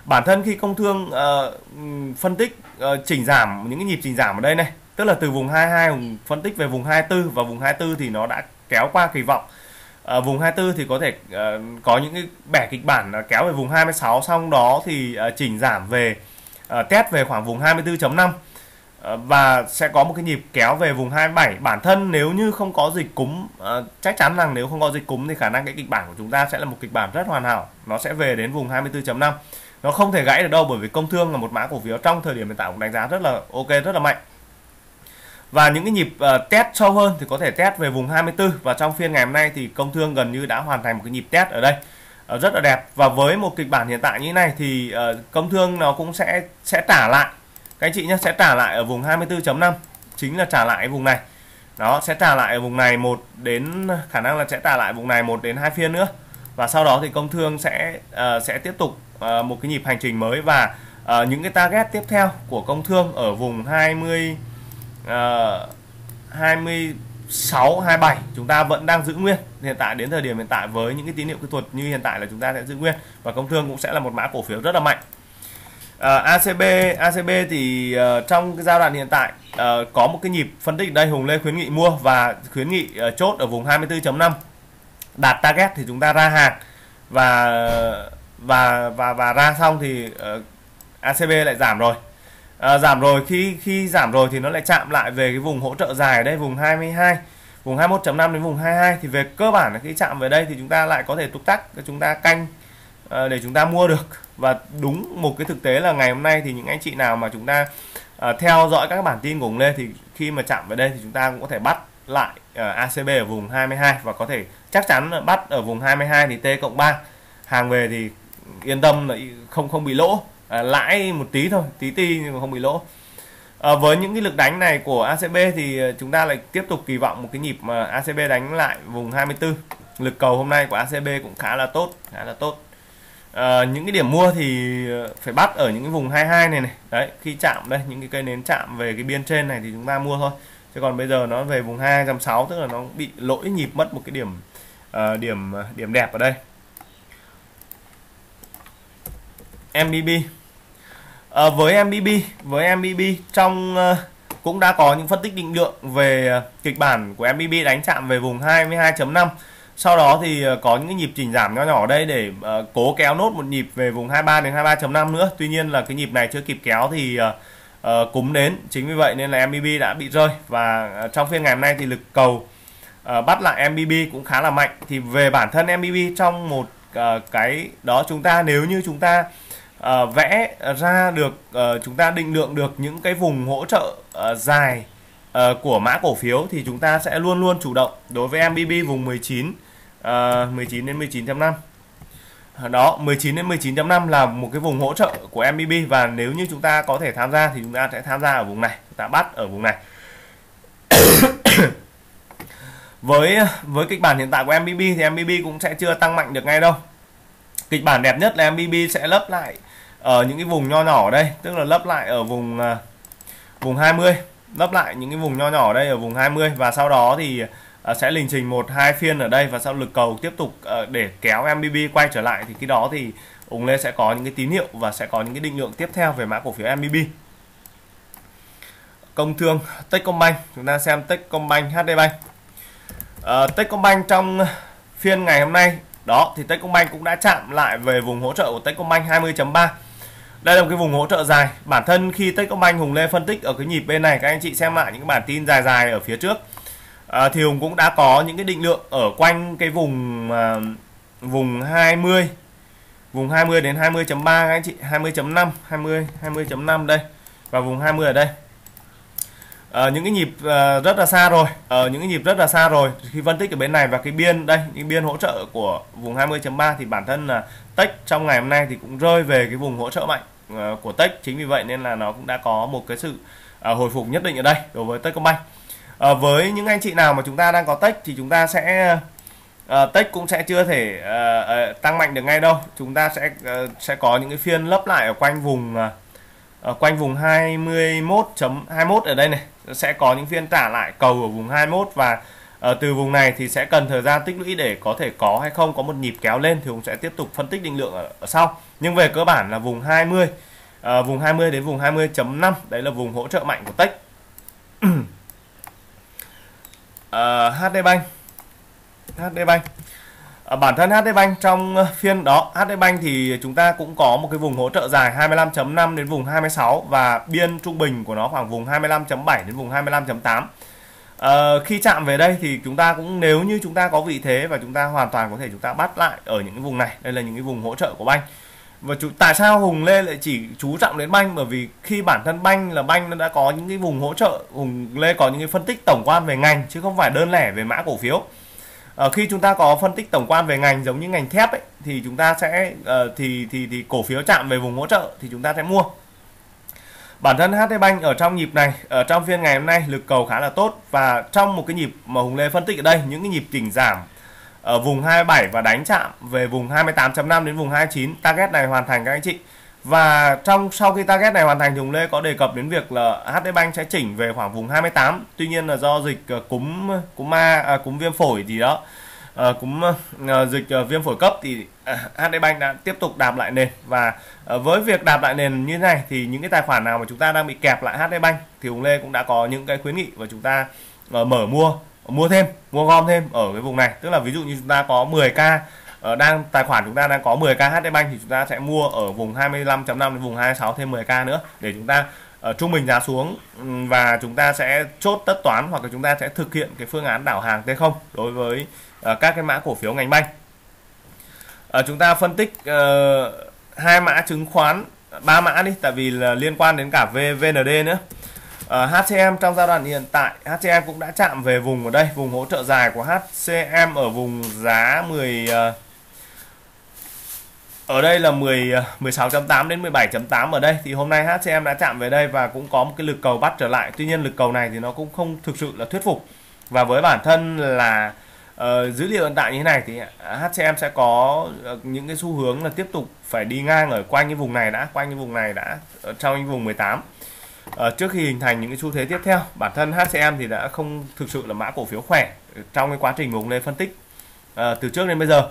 bản thân khi công thương uh, phân tích uh, chỉnh giảm những cái nhịp chỉnh giảm ở đây này tức là từ vùng 22 vùng phân tích về vùng 24 và vùng 24 thì nó đã kéo qua kỳ vọng. À, vùng 24 thì có thể uh, có những cái bẻ kịch bản uh, kéo về vùng 26 xong đó thì uh, chỉnh giảm về uh, test về khoảng vùng 24.5 uh, và sẽ có một cái nhịp kéo về vùng 27 bản thân nếu như không có dịch cúm uh, chắc chắn rằng nếu không có dịch cúm thì khả năng cái kịch bản của chúng ta sẽ là một kịch bản rất hoàn hảo. Nó sẽ về đến vùng 24.5 nó không thể gãy được đâu bởi vì công thương là một mã cổ phiếu trong thời điểm hiện tại cũng đánh giá rất là ok rất là mạnh. Và những cái nhịp uh, test sâu hơn thì có thể test về vùng 24 và trong phiên ngày hôm nay thì công thương gần như đã hoàn thành một cái nhịp test ở đây. Uh, rất là đẹp. Và với một kịch bản hiện tại như thế này thì uh, công thương nó cũng sẽ sẽ trả lại. Các anh chị nhé sẽ trả lại ở vùng 24.5 chính là trả lại vùng này. Nó sẽ trả lại ở vùng này một đến khả năng là sẽ trả lại vùng này một đến hai phiên nữa. Và sau đó thì công thương sẽ uh, sẽ tiếp tục À, một cái nhịp hành trình mới và uh, những cái target tiếp theo của công thương ở vùng 20 uh, 26 27 chúng ta vẫn đang giữ nguyên. Hiện tại đến thời điểm hiện tại với những cái tín hiệu kỹ thuật như hiện tại là chúng ta sẽ giữ nguyên và công thương cũng sẽ là một mã cổ phiếu rất là mạnh. À, uh, ACB ACB thì uh, trong cái giai đoạn hiện tại uh, có một cái nhịp phân tích đây Hùng Lê khuyến nghị mua và khuyến nghị uh, chốt ở vùng 24.5 đạt target thì chúng ta ra hàng và và và và ra xong thì ờ, uh, ACB lại giảm rồi. À, giảm rồi khi khi giảm rồi thì nó lại chạm lại về cái vùng hỗ trợ dài ở đây vùng 22 vùng 21.5 đến vùng 22 thì về cơ bản là khi chạm về đây thì chúng ta lại có thể túc tắc chúng ta canh uh, để chúng ta mua được. Và đúng một cái thực tế là ngày hôm nay thì những anh chị nào mà chúng ta uh, theo dõi các bản tin của ông Lê thì khi mà chạm về đây thì chúng ta cũng có thể bắt lại uh, ACB ở vùng 22 và có thể chắc chắn bắt ở vùng 22 thì T cộng 3 hàng về thì yên tâm là không không bị lỗ. À, lãi một tí thôi tí ti nhưng mà không bị lỗ. À, với những cái lực đánh này của ACB thì à, chúng ta lại tiếp tục kỳ vọng một cái nhịp mà ACB đánh lại vùng 24 lực cầu hôm nay của ACB cũng khá là tốt khá là tốt. À, những cái điểm mua thì à, phải bắt ở những cái vùng 22 này này. Đấy khi chạm đây những cái cây nến chạm về cái biên trên này thì chúng ta mua thôi. Chứ còn bây giờ nó về vùng 260 tức là nó bị lỗi nhịp mất một cái điểm uh, điểm điểm đẹp ở đây. MBB à, ờ, với MBB với MBB trong uh, cũng đã có những phân tích định lượng về uh, kịch bản của MBB đánh chạm về vùng 22.5 sau đó thì uh, có những nhịp chỉnh giảm nhỏ nhỏ ở đây để uh, cố kéo nốt một nhịp về vùng 23 đến 23.5 nữa. Tuy nhiên là cái nhịp này chưa kịp kéo thì uh, uh, cúm đến chính vì vậy nên là MBB đã bị rơi. Và uh, trong phiên ngày hôm nay thì lực cầu uh, bắt lại MBB cũng khá là mạnh. Thì về bản thân MBB trong một uh, cái đó chúng ta nếu như chúng ta uh, vẽ ra được uh, chúng ta định lượng được những cái vùng hỗ trợ uh, dài uh, của mã cổ phiếu thì chúng ta sẽ luôn luôn chủ động đối với MBB vùng 19 uh, 19 đến 19.5 đó 19 đến 19.5 là một cái vùng hỗ trợ của MBB và nếu như chúng ta có thể tham gia thì chúng ta sẽ tham gia ở vùng này chúng ta bắt ở vùng này. Với với kịch bản hiện tại của MBB thì MBB cũng sẽ chưa tăng mạnh được ngay đâu. Kịch bản đẹp nhất là MBB sẽ lấp lại ở những cái vùng nho nhỏ ở đây tức là lấp lại ở vùng à, vùng 20 lấp lại những cái vùng nho nhỏ ở đây ở vùng 20 và sau đó thì à, sẽ lình trình một hai phiên ở đây và sau lực cầu tiếp tục ờ, để kéo MBB quay trở lại thì cái đó thì ủng Lê sẽ có những cái tín hiệu và sẽ có những cái định lượng tiếp theo về mã cổ phiếu MBB công thương Techcombank chúng ta xem Techcombank HD Bank. À, Techcombank trong phiên ngày hôm nay đó thì Techcombank cũng đã chạm lại về vùng hỗ trợ của Techcombank 20.3 đây là một cái vùng hỗ trợ dài. Bản thân khi Techcombank Hùng Lê phân tích ở cái nhịp bên này các anh chị xem lại những bản tin dài dài ở phía trước. À, thì Hùng cũng đã có những cái định lượng ở quanh cái vùng à, vùng 20 vùng 20 đến 20.3 các anh chị. 20.5 20 20.5 đây và vùng 20 ở đây. À, những cái nhịp à, rất là xa rồi. Ở à, những cái nhịp rất là xa rồi. Khi phân tích ở bên này và cái biên đây những biên hỗ trợ của vùng 20.3 thì bản thân là tech trong ngày hôm nay thì cũng rơi về cái vùng hỗ trợ mạnh ờ, của tech. Chính vì vậy nên là nó cũng đã có một cái sự à, hồi phục nhất định ở đây đối với Techcombank. À, với những anh chị nào mà chúng ta đang có tech thì chúng ta sẽ uh, tech cũng sẽ chưa thể uh, uh, tăng mạnh được ngay đâu. Chúng ta sẽ uh, sẽ có những cái phiên lấp lại ở quanh vùng uh, ở quanh vùng 21.21 ở đây này. Sẽ có những phiên trả lại cầu ở vùng 21 và à, từ vùng này thì sẽ cần thời gian tích lũy để có thể có hay không có một nhịp kéo lên thì cũng sẽ tiếp tục phân tích định lượng ở, ở sau. Nhưng về cơ bản là vùng 20 à, ờ, vùng 20 đến vùng 20.5 đấy là vùng hỗ trợ mạnh của tech. À, HD Bank HD Bank à, bản thân HD Bank trong ờ, phiên đó HD Bank thì chúng ta cũng có một cái vùng hỗ trợ dài 25.5 đến vùng 26 và biên trung bình của nó khoảng vùng 25.7 đến vùng 25.8 à, khi chạm về đây thì chúng ta cũng nếu như chúng ta có vị thế và chúng ta hoàn toàn có thể chúng ta bắt lại ở những cái vùng này đây là những cái vùng hỗ trợ của banh. Và chủ, tại sao Hùng Lê lại chỉ chú trọng đến banh? Bởi vì khi bản thân banh là banh nó đã có những cái vùng hỗ trợ Hùng Lê có những cái phân tích tổng quan về ngành chứ không phải đơn lẻ về mã cổ phiếu. À, khi chúng ta có phân tích tổng quan về ngành giống như ngành thép ấy, thì chúng ta sẽ uh, thì thì thì cổ phiếu chạm về vùng hỗ trợ thì chúng ta sẽ mua bản thân HD Bank ở trong nhịp này ở trong phiên ngày hôm nay lực cầu khá là tốt và trong một cái nhịp mà Hùng Lê phân tích ở đây những cái nhịp chỉnh giảm ở vùng 27 và đánh chạm về vùng 28.5 đến vùng 29 target này hoàn thành các anh chị. Và trong sau khi target này hoàn thành thì Hùng Lê có đề cập đến việc là HD Bank sẽ chỉnh về khoảng vùng 28 tuy nhiên là do dịch ờ, cúm cúm ma à, cúm viêm phổi gì đó à, cúm à, dịch à, viêm phổi cấp thì à, HD Bank đã tiếp tục đạp lại nền. Và à, với việc đạp lại nền như thế này thì những cái tài khoản nào mà chúng ta đang bị kẹp lại HD Bank thì Hùng Lê cũng đã có những cái khuyến nghị và chúng ta à, mở mua mua thêm mua gom thêm ở cái vùng này. Tức là ví dụ như chúng ta có 10k ở đang tài khoản chúng ta đang có 10k HD Bank thì chúng ta sẽ mua ở vùng 25.5 đến vùng 26 thêm 10k nữa để chúng ta ở trung bình giá xuống. Và chúng ta sẽ chốt tất toán hoặc là chúng ta sẽ thực hiện cái phương án đảo hàng T0 đối với uh, Ờ, các cái mã cổ phiếu ngành banh. à, ờ, chúng ta phân tích uh, hai mã chứng khoán ba mã đi tại vì là liên quan đến cả VND nữa. Uh, HCM trong giai đoạn hiện tại HCM cũng đã chạm về vùng ở đây vùng hỗ trợ dài của HCM ở vùng giá 10 uh, ở đây là 10 16.8 đến 17.8 ở đây thì hôm nay HCM đã chạm về đây và cũng có một cái lực cầu bắt trở lại tuy nhiên lực cầu này thì nó cũng không thực sự là thuyết phục và với bản thân là uh, dữ liệu hiện tại như thế này thì à, HCM sẽ có ờ, những cái xu hướng là tiếp tục phải đi ngang ở quanh cái vùng này đã quanh cái vùng này đã ở trong cái vùng 18 uh, ờ, trước khi hình thành những cái xu thế tiếp theo bản thân HCM thì đã không thực sự là mã cổ phiếu khỏe trong cái quá trình vùng lên phân tích uh, từ trước đến bây giờ.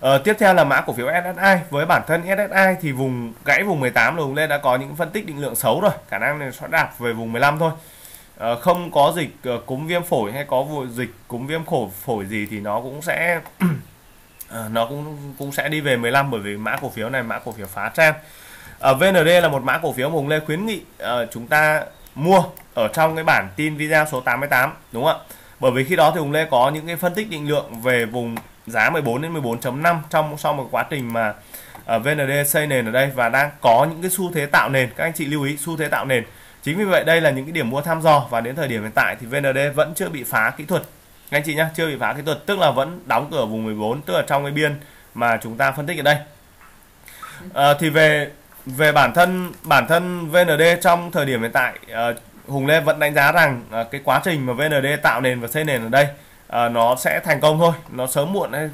Ờ, tiếp theo là mã cổ phiếu SSI với bản thân SSI thì vùng gãy vùng 18 là vùng lên đã có những phân tích định lượng xấu rồi khả năng này sẽ đạt về vùng 15 thôi. Ờ, không có dịch uh, cúm viêm phổi hay có vụ dịch cúm viêm khổ phổi gì thì nó cũng sẽ uh, nó cũng cũng sẽ đi về 15 bởi vì mã cổ phiếu này mã cổ phiếu phá trang uh, VND là một mã cổ phiếu mà ông Lê khuyến nghị uh, chúng ta mua ở trong cái bản tin video số 88 đúng không ạ? Bởi vì khi đó thì ông Lê có những cái phân tích định lượng về vùng giá 14 đến 14.5 trong sau một quá trình mà ở VND xây nền ở đây và đang có những cái xu thế tạo nền. Các anh chị lưu ý xu thế tạo nền chính vì vậy đây là những cái điểm mua thăm dò và đến thời điểm hiện tại thì VND vẫn chưa bị phá kỹ thuật. Các anh chị nhé chưa bị phá kỹ thuật tức là vẫn đóng cửa vùng 14 tức là trong cái biên mà chúng ta phân tích ở đây. À, thì về về bản thân bản thân VND trong thời điểm hiện tại à, Hùng Lê vẫn đánh giá rằng à, cái quá trình mà VND tạo nền và xây nền ở đây à, nó sẽ thành công thôi. Nó sớm muộn ấy,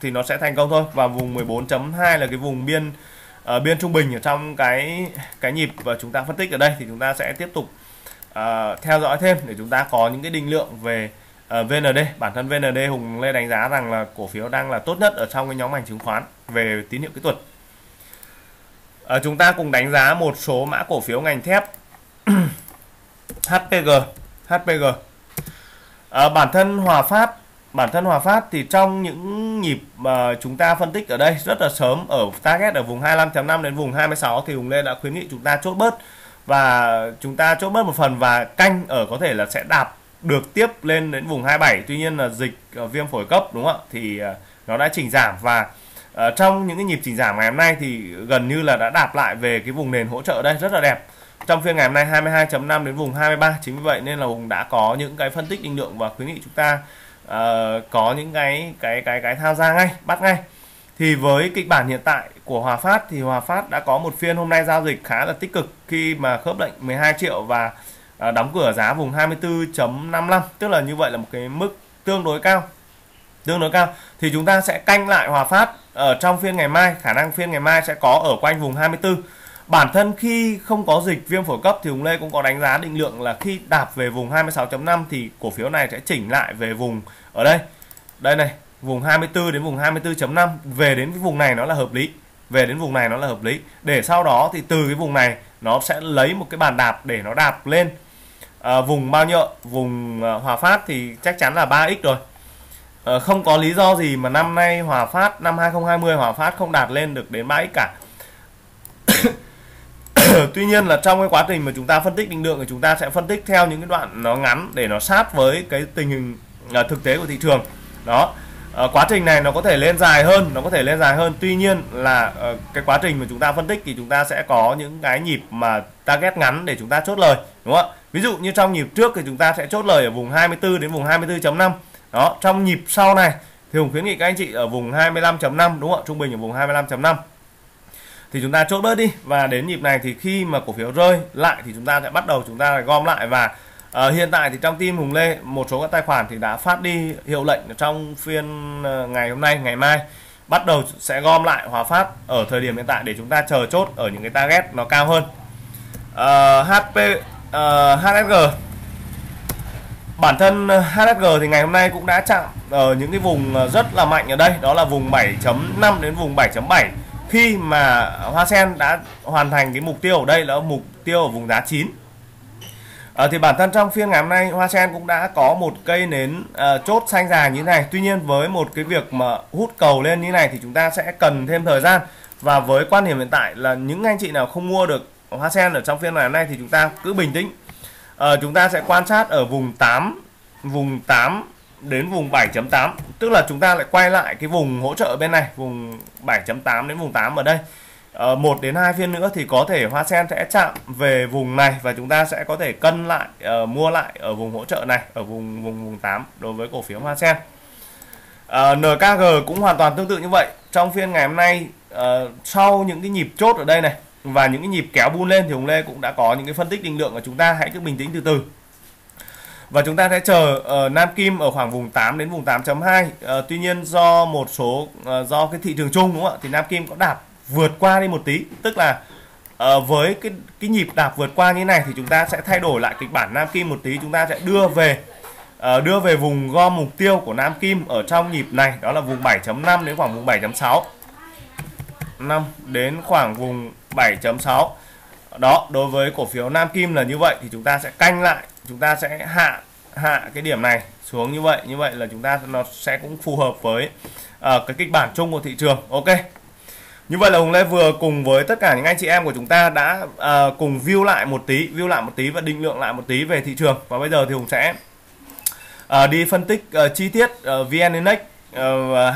thì nó sẽ thành công thôi. Và vùng 14.2 là cái vùng biên Ờ, ở biên trung bình ở trong cái cái nhịp và chúng ta phân tích ở đây thì chúng ta sẽ tiếp tục uh, theo dõi thêm để chúng ta có những cái định lượng về ờ, uh, VND bản thân VND Hùng lên đánh giá rằng là cổ phiếu đang là tốt nhất ở trong cái nhóm ngành chứng khoán về tín hiệu kỹ thuật. Uh, chúng ta cùng đánh giá một số mã cổ phiếu ngành thép. HPG HPG à, bản thân Hòa Phát bản thân Hòa Phát thì trong những nhịp mà chúng ta phân tích ở đây rất là sớm, ở target ở vùng 25.5 đến vùng 26 thì Hùng Lê đã khuyến nghị chúng ta chốt bớt. Và chúng ta chốt bớt một phần và canh ở có thể là sẽ đạp được tiếp lên đến vùng 27 tuy nhiên là dịch ờ, viêm phổi cấp, đúng không ạ? Thì ờ, nó đã chỉnh giảm và ờ, trong những cái nhịp chỉnh giảm ngày hôm nay thì gần như là đã đạp lại về cái vùng nền hỗ trợ đây, rất là đẹp. Trong phiên ngày hôm nay 22.5 đến vùng 23 chính vì vậy nên là Hùng đã có những cái phân tích định lượng và khuyến nghị chúng ta uh, có những cái cái cái cái tham gia ngay bắt ngay. Thì với kịch bản hiện tại của Hòa Phát thì Hòa Phát đã có một phiên hôm nay giao dịch khá là tích cực khi mà khớp lệnh 12 triệu và uh, đóng cửa giá vùng 24.55 tức là như vậy là một cái mức tương đối cao tương đối cao. Thì chúng ta sẽ canh lại Hòa Phát ở trong phiên ngày mai khả năng phiên ngày mai sẽ có ở quanh vùng 24 bản thân khi không có dịch viêm phổi cấp thì Hùng Lê cũng có đánh giá định lượng là khi đạp về vùng 26.5 thì cổ phiếu này sẽ chỉnh lại về vùng ở đây. Đây này vùng 24 đến vùng 24.5 về đến cái vùng này nó là hợp lý. Về đến vùng này nó là hợp lý. Để sau đó thì từ cái vùng này nó sẽ lấy một cái bàn đạp để nó đạp lên. À, vùng bao nhiêu vùng à, Hòa Phát thì chắc chắn là 3x rồi. À, không có lý do gì mà năm nay Hòa Phát năm 2020 Hòa Phát không đạt lên được đến 3x cả. tuy nhiên là trong cái quá trình mà chúng ta phân tích định lượng thì chúng ta sẽ phân tích theo những cái đoạn nó ngắn để nó sát với cái tình hình uh, thực tế của thị trường. Đó. Uh, quá trình này nó có thể lên dài hơn nó có thể lên dài hơn. Tuy nhiên là uh, cái quá trình mà chúng ta phân tích thì chúng ta sẽ có những cái nhịp mà target ngắn để chúng ta chốt lời đúng không ạ? Ví dụ như trong nhịp trước thì chúng ta sẽ chốt lời ở vùng 24 đến vùng 24.5 đó trong nhịp sau này thì Hùng khuyến nghị các anh chị ở vùng 25.5 đúng không ạ? Trung bình ở vùng 25.5 thì chúng ta chốt bớt đi. Và đến nhịp này thì khi mà cổ phiếu rơi lại thì chúng ta sẽ bắt đầu chúng ta gom lại. Và uh, hiện tại thì trong team Hùng Lê một số các tài khoản thì đã phát đi hiệu lệnh trong phiên ờ, ngày hôm nay ngày mai. Bắt đầu sẽ gom lại Hòa Phát ở thời điểm hiện tại để chúng ta chờ chốt ở những cái target nó cao hơn. Ờ, uh, HP uh, HSG bản thân HSG thì ngày hôm nay cũng đã chạm ở những cái vùng rất là mạnh ở đây. Đó là vùng 7.5 đến vùng 7.7 khi mà Hoa Sen đã hoàn thành cái mục tiêu ở đây là mục tiêu ở vùng giá 9 à, ờ, thì bản thân trong phiên ngày hôm nay Hoa Sen cũng đã có một cây nến uh, chốt xanh dài như thế này. Tuy nhiên với một cái việc mà hút cầu lên như này thì chúng ta sẽ cần thêm thời gian. Và với quan điểm hiện tại là những anh chị nào không mua được Hoa Sen ở trong phiên ngày hôm nay thì chúng ta cứ bình tĩnh. Uh, chúng ta sẽ quan sát ở vùng 8 vùng 8 đến vùng 7.8 tức là chúng ta lại quay lại cái vùng hỗ trợ bên này vùng 7.8 đến vùng 8 ở đây. À, một đến hai phiên nữa thì có thể hoa sen sẽ chạm về vùng này và chúng ta sẽ có thể cân lại uh, mua lại ở vùng hỗ trợ này ở vùng vùng vùng 8 đối với cổ phiếu hoa sen. Ờ, uh, NKG cũng hoàn toàn tương tự như vậy. Trong phiên ngày hôm nay uh, sau những cái nhịp chốt ở đây này và những cái nhịp kéo buôn lên thì Hùng Lê cũng đã có những cái phân tích định lượng của chúng ta hãy cứ bình tĩnh từ từ và chúng ta sẽ chờ uh, Nam Kim ở khoảng vùng 8 đến vùng 8.2 uh, ờ, tuy nhiên do một số uh, do cái thị trường chung đúng không ạ? Thì Nam Kim có đạp vượt qua đi một tí. Tức là uh, với cái cái nhịp đạp vượt qua như này thì chúng ta sẽ thay đổi lại kịch bản Nam Kim một tí. Chúng ta sẽ đưa về uh, đưa về vùng gom mục tiêu của Nam Kim ở trong nhịp này. Đó là vùng 7.5 đến khoảng vùng 7.6 5 đến khoảng vùng 7.6 đó đối với cổ phiếu Nam Kim là như vậy thì chúng ta sẽ canh lại chúng ta sẽ hạ hạ cái điểm này xuống như vậy như vậy là chúng ta nó sẽ cũng phù hợp với uh, cái kịch bản chung của thị trường. Ok. Như vậy là Hùng Lê vừa cùng với tất cả những anh chị em của chúng ta đã uh, cùng view lại một tí view lại một tí và định lượng lại một tí về thị trường. Và bây giờ thì Hùng sẽ uh, đi phân tích uh, chi tiết uh, VN Index uh,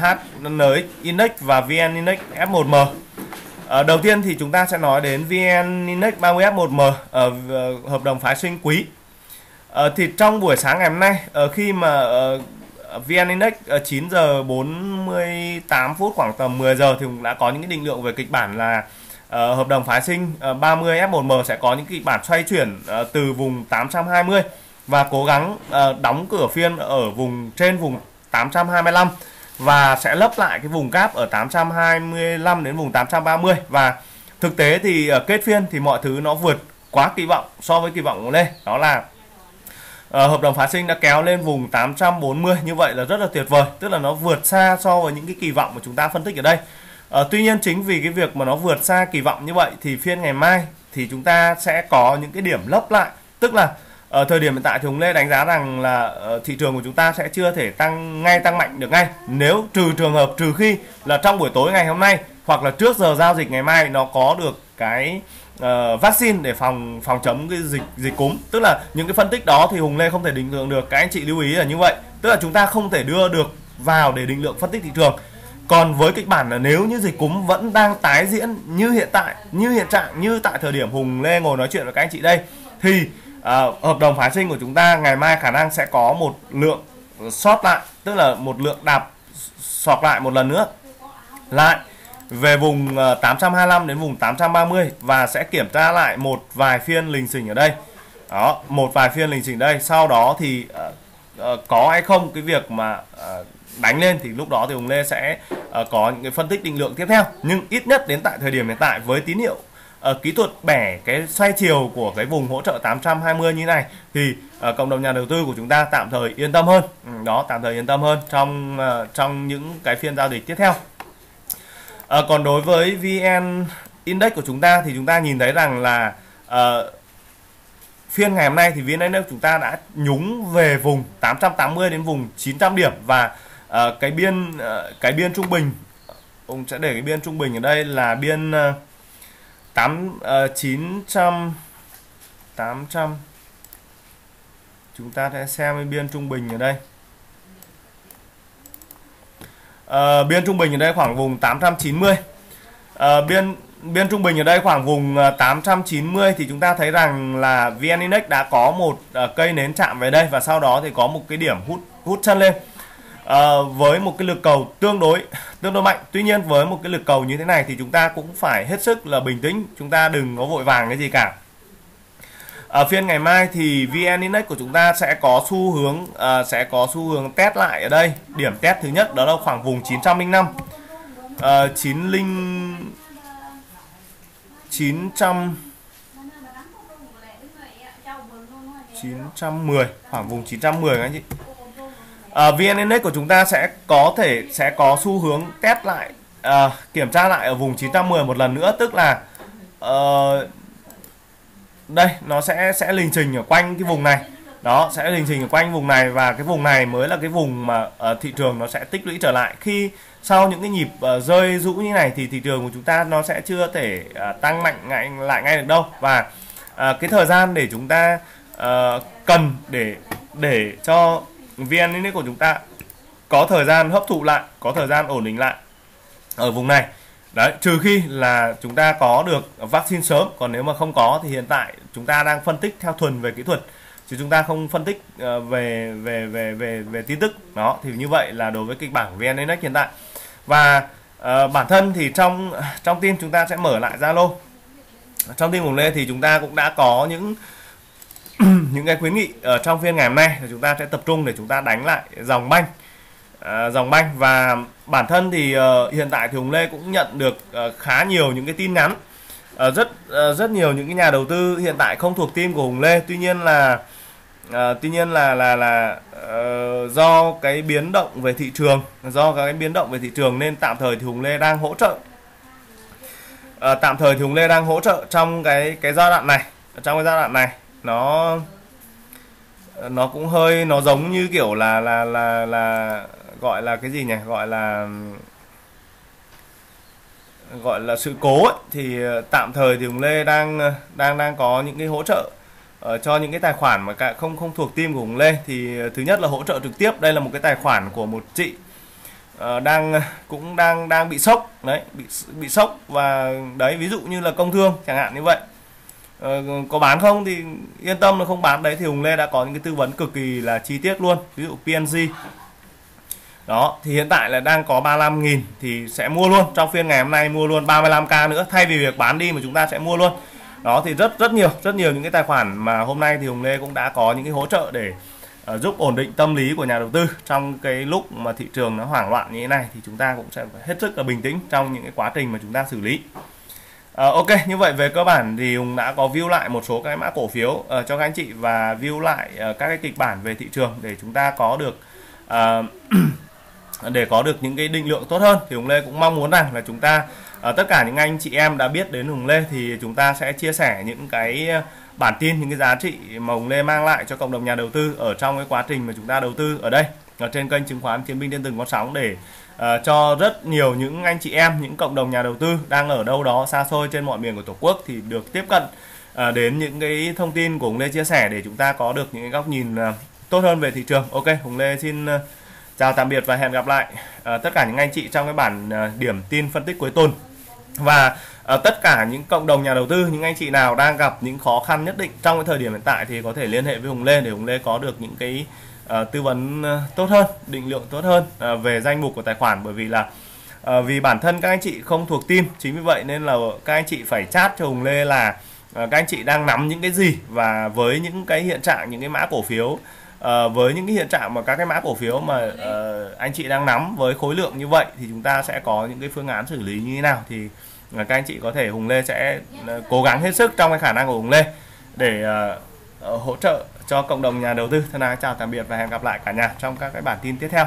HNX Index và VN Index F1M uh, đầu tiên thì chúng ta sẽ nói đến VN Index 30F1M ở uh, hợp đồng phái sinh quý. À, thì trong buổi sáng ngày hôm nay uh, khi mà uh, VN Index uh, 9 giờ 48 phút khoảng tầm 10 giờ thì cũng đã có những cái định lượng về kịch bản là uh, hợp đồng phái sinh. Uh, 30 F1M sẽ có những kịch bản xoay chuyển uh, từ vùng 820 và cố gắng uh, đóng cửa phiên ở vùng trên vùng 825 và sẽ lấp lại cái vùng cáp ở 825 đến vùng 830 và thực tế thì ở kết phiên thì mọi thứ nó vượt quá kỳ vọng so với kỳ vọng của Lê đó là À, hợp đồng phá sinh đã kéo lên vùng 840 như vậy là rất là tuyệt vời tức là nó vượt xa so với những cái kỳ vọng mà chúng ta phân tích ở đây. À, tuy nhiên chính vì cái việc mà nó vượt xa kỳ vọng như vậy thì phiên ngày mai thì chúng ta sẽ có những cái điểm lấp lại. Tức là ở thời điểm hiện tại thì Hùng Lê đánh giá rằng là thị trường của chúng ta sẽ chưa thể tăng ngay tăng mạnh được ngay. Nếu trừ trường hợp trừ khi là trong buổi tối ngày hôm nay hoặc là trước giờ giao dịch ngày mai nó có được cái uh, vaccine để phòng phòng chống cái dịch dịch cúm. Tức là những cái phân tích đó thì Hùng Lê không thể định lượng được. Các anh chị lưu ý là như vậy. Tức là chúng ta không thể đưa được vào để định lượng phân tích thị trường. Còn với kịch bản là nếu như dịch cúm vẫn đang tái diễn như hiện tại như hiện trạng như tại thời điểm Hùng Lê ngồi nói chuyện với các anh chị đây thì uh, hợp đồng phái sinh của chúng ta ngày mai khả năng sẽ có một lượng sót lại tức là một lượng đạp sọt lại một lần nữa. Lại về vùng ờ, 825 đến vùng 830 và sẽ kiểm tra lại một vài phiên lình xình ở đây. Đó một vài phiên lình xình đây. Sau đó thì uh, uh, có hay không cái việc mà uh, đánh lên thì lúc đó thì ông Lê sẽ uh, có những cái phân tích định lượng tiếp theo. Nhưng ít nhất đến tại thời điểm hiện tại với tín hiệu uh, kỹ thuật bẻ cái xoay chiều của cái vùng hỗ trợ 820 như này thì uh, cộng đồng nhà đầu tư của chúng ta tạm thời yên tâm hơn. Ừ, đó tạm thời yên tâm hơn trong uh, trong những cái phiên giao dịch tiếp theo. À, còn đối với VN Index của chúng ta thì chúng ta nhìn thấy rằng là à, phiên ngày hôm nay thì VN Index chúng ta đã nhúng về vùng 880 đến vùng 900 điểm và à, cái biên à, cái biên trung bình ông sẽ để cái biên trung bình ở đây là biên à, 8 à, 900 800 chúng ta sẽ xem cái biên trung bình ở đây uh, biên trung bình ở đây khoảng vùng 890 uh, ờ, biên biên trung bình ở đây khoảng vùng ờ, 890 thì chúng ta thấy rằng là VN Index đã có một uh, cây nến chạm về đây và sau đó thì có một cái điểm hút hút chân lên. Uh, với một cái lực cầu tương đối tương đối mạnh. Tuy nhiên với một cái lực cầu như thế này thì chúng ta cũng phải hết sức là bình tĩnh. Chúng ta đừng có vội vàng cái gì cả ở phiên ngày mai thì VN Index của chúng ta sẽ có xu hướng uh, sẽ có xu hướng test lại ở đây. Điểm test thứ nhất đó là khoảng vùng 905 uh, 90 900 910 khoảng vùng 910 anh chị. À, VN Index của chúng ta sẽ có thể sẽ có xu hướng test lại à, kiểm tra lại ở vùng 910 một lần nữa. Tức là uh, đây nó sẽ sẽ lình trình ở quanh cái vùng này. Đó sẽ lình trình ở quanh vùng này và cái vùng này mới là cái vùng mà uh, thị trường nó sẽ tích lũy trở lại. Khi sau những cái nhịp uh, rơi rũ như này thì thị trường của chúng ta nó sẽ chưa thể uh, tăng mạnh ngay, lại ngay được đâu. Và uh, cái thời gian để chúng ta uh, cần để để cho VN Index của chúng ta có thời gian hấp thụ lại có thời gian ổn định lại ở vùng này đấy trừ khi là chúng ta có được vaccine sớm còn nếu mà không có thì hiện tại chúng ta đang phân tích theo thuần về kỹ thuật. Chứ chúng ta không phân tích về về về về về về tin tức. Đó thì như vậy là đối với kịch bản VN Index hiện tại. Và uh, bản thân thì trong trong team chúng ta sẽ mở lại Zalo. Trong team của Lê thì chúng ta cũng đã có những những cái khuyến nghị ở trong phiên ngày hôm nay. Thì chúng ta sẽ tập trung để chúng ta đánh lại dòng banh. Uh, dòng banh và bản thân thì uh, hiện tại thì Hùng Lê cũng nhận được uh, khá nhiều những cái tin nhắn. Uh, rất uh, rất nhiều những cái nhà đầu tư hiện tại không thuộc team của Hùng Lê. Tuy nhiên là uh, tuy nhiên là là là uh, do cái biến động về thị trường do cái biến động về thị trường nên tạm thời thì Hùng Lê đang hỗ trợ. Uh, tạm thời thì Hùng Lê đang hỗ trợ trong cái cái giai đoạn này trong cái giai đoạn này. Nó nó cũng hơi nó giống như kiểu là là là là gọi là cái gì nhỉ? Gọi là gọi là sự cố ấy, thì ờ, tạm thời thì Hùng Lê đang ờ, đang đang có những cái hỗ trợ uh, cho những cái tài khoản mà cả không không thuộc team của Hùng Lê. Thì thứ nhất là hỗ trợ trực tiếp. Đây là một cái tài khoản của một chị uh, đang cũng đang đang bị sốc. Đấy bị bị sốc và đấy ví dụ như là công thương chẳng hạn như vậy. Uh, có bán không thì yên tâm là không bán. Đấy thì Hùng Lê đã có những cái tư vấn cực kỳ là chi tiết luôn. Ví dụ PNG đó thì hiện tại là đang có 35.000 thì sẽ mua luôn. Trong phiên ngày hôm nay mua luôn 35k nữa thay vì việc bán đi mà chúng ta sẽ mua luôn. Đó thì rất rất nhiều rất nhiều những cái tài khoản mà hôm nay thì Hùng Lê cũng đã có những cái hỗ trợ để uh, giúp ổn định tâm lý của nhà đầu tư. Trong cái lúc mà thị trường nó hoảng loạn như thế này thì chúng ta cũng sẽ phải hết sức là bình tĩnh trong những cái quá trình mà chúng ta xử lý. Uh, ok như vậy về cơ bản thì Hùng đã có view lại một số cái mã cổ phiếu uh, cho các anh chị và view lại uh, các cái kịch bản về thị trường để chúng ta có được uh, để có được những cái định lượng tốt hơn thì Hùng Lê cũng mong muốn rằng là chúng ta uh, tất cả những anh chị em đã biết đến Hùng Lê thì chúng ta sẽ chia sẻ những cái à, bản tin những cái giá trị mà Hùng Lê mang lại cho cộng đồng nhà đầu tư ở trong cái quá trình mà chúng ta đầu tư ở đây ở trên kênh chứng khoán chiến binh trên từng con sóng để uh, cho rất nhiều những anh chị em những cộng đồng nhà đầu tư đang ở đâu đó xa xôi trên mọi miền của tổ quốc thì được tiếp cận uh, đến những cái thông tin của Hùng Lê chia sẻ để chúng ta có được những cái góc nhìn uh, tốt hơn về thị trường. Ok, Hùng Lê xin uh, chào tạm biệt và hẹn gặp lại uh, tất cả những anh chị trong cái bản uh, điểm tin phân tích cuối tuần. Và uh, tất cả những cộng đồng nhà đầu tư những anh chị nào đang gặp những khó khăn nhất định trong cái thời điểm hiện tại thì có thể liên hệ với Hùng Lê để Hùng Lê có được những cái uh, tư vấn uh, tốt hơn định lượng tốt hơn uh, về danh mục của tài khoản. Bởi vì là uh, vì bản thân các anh chị không thuộc team chính vì vậy nên là các anh chị phải chat cho Hùng Lê là uh, các anh chị đang nắm những cái gì và với những cái hiện trạng những cái mã cổ phiếu Ờ, với những cái hiện trạng mà các cái mã cổ phiếu mà uh, anh chị đang nắm với khối lượng như vậy thì chúng ta sẽ có những cái phương án xử lý như thế nào thì uh, các anh chị có thể Hùng Lê sẽ cố gắng hết sức trong cái khả năng của Hùng Lê để uh, hỗ trợ cho cộng đồng nhà đầu tư. Thân ái chào tạm biệt và hẹn gặp lại cả nhà trong các cái bản tin tiếp theo.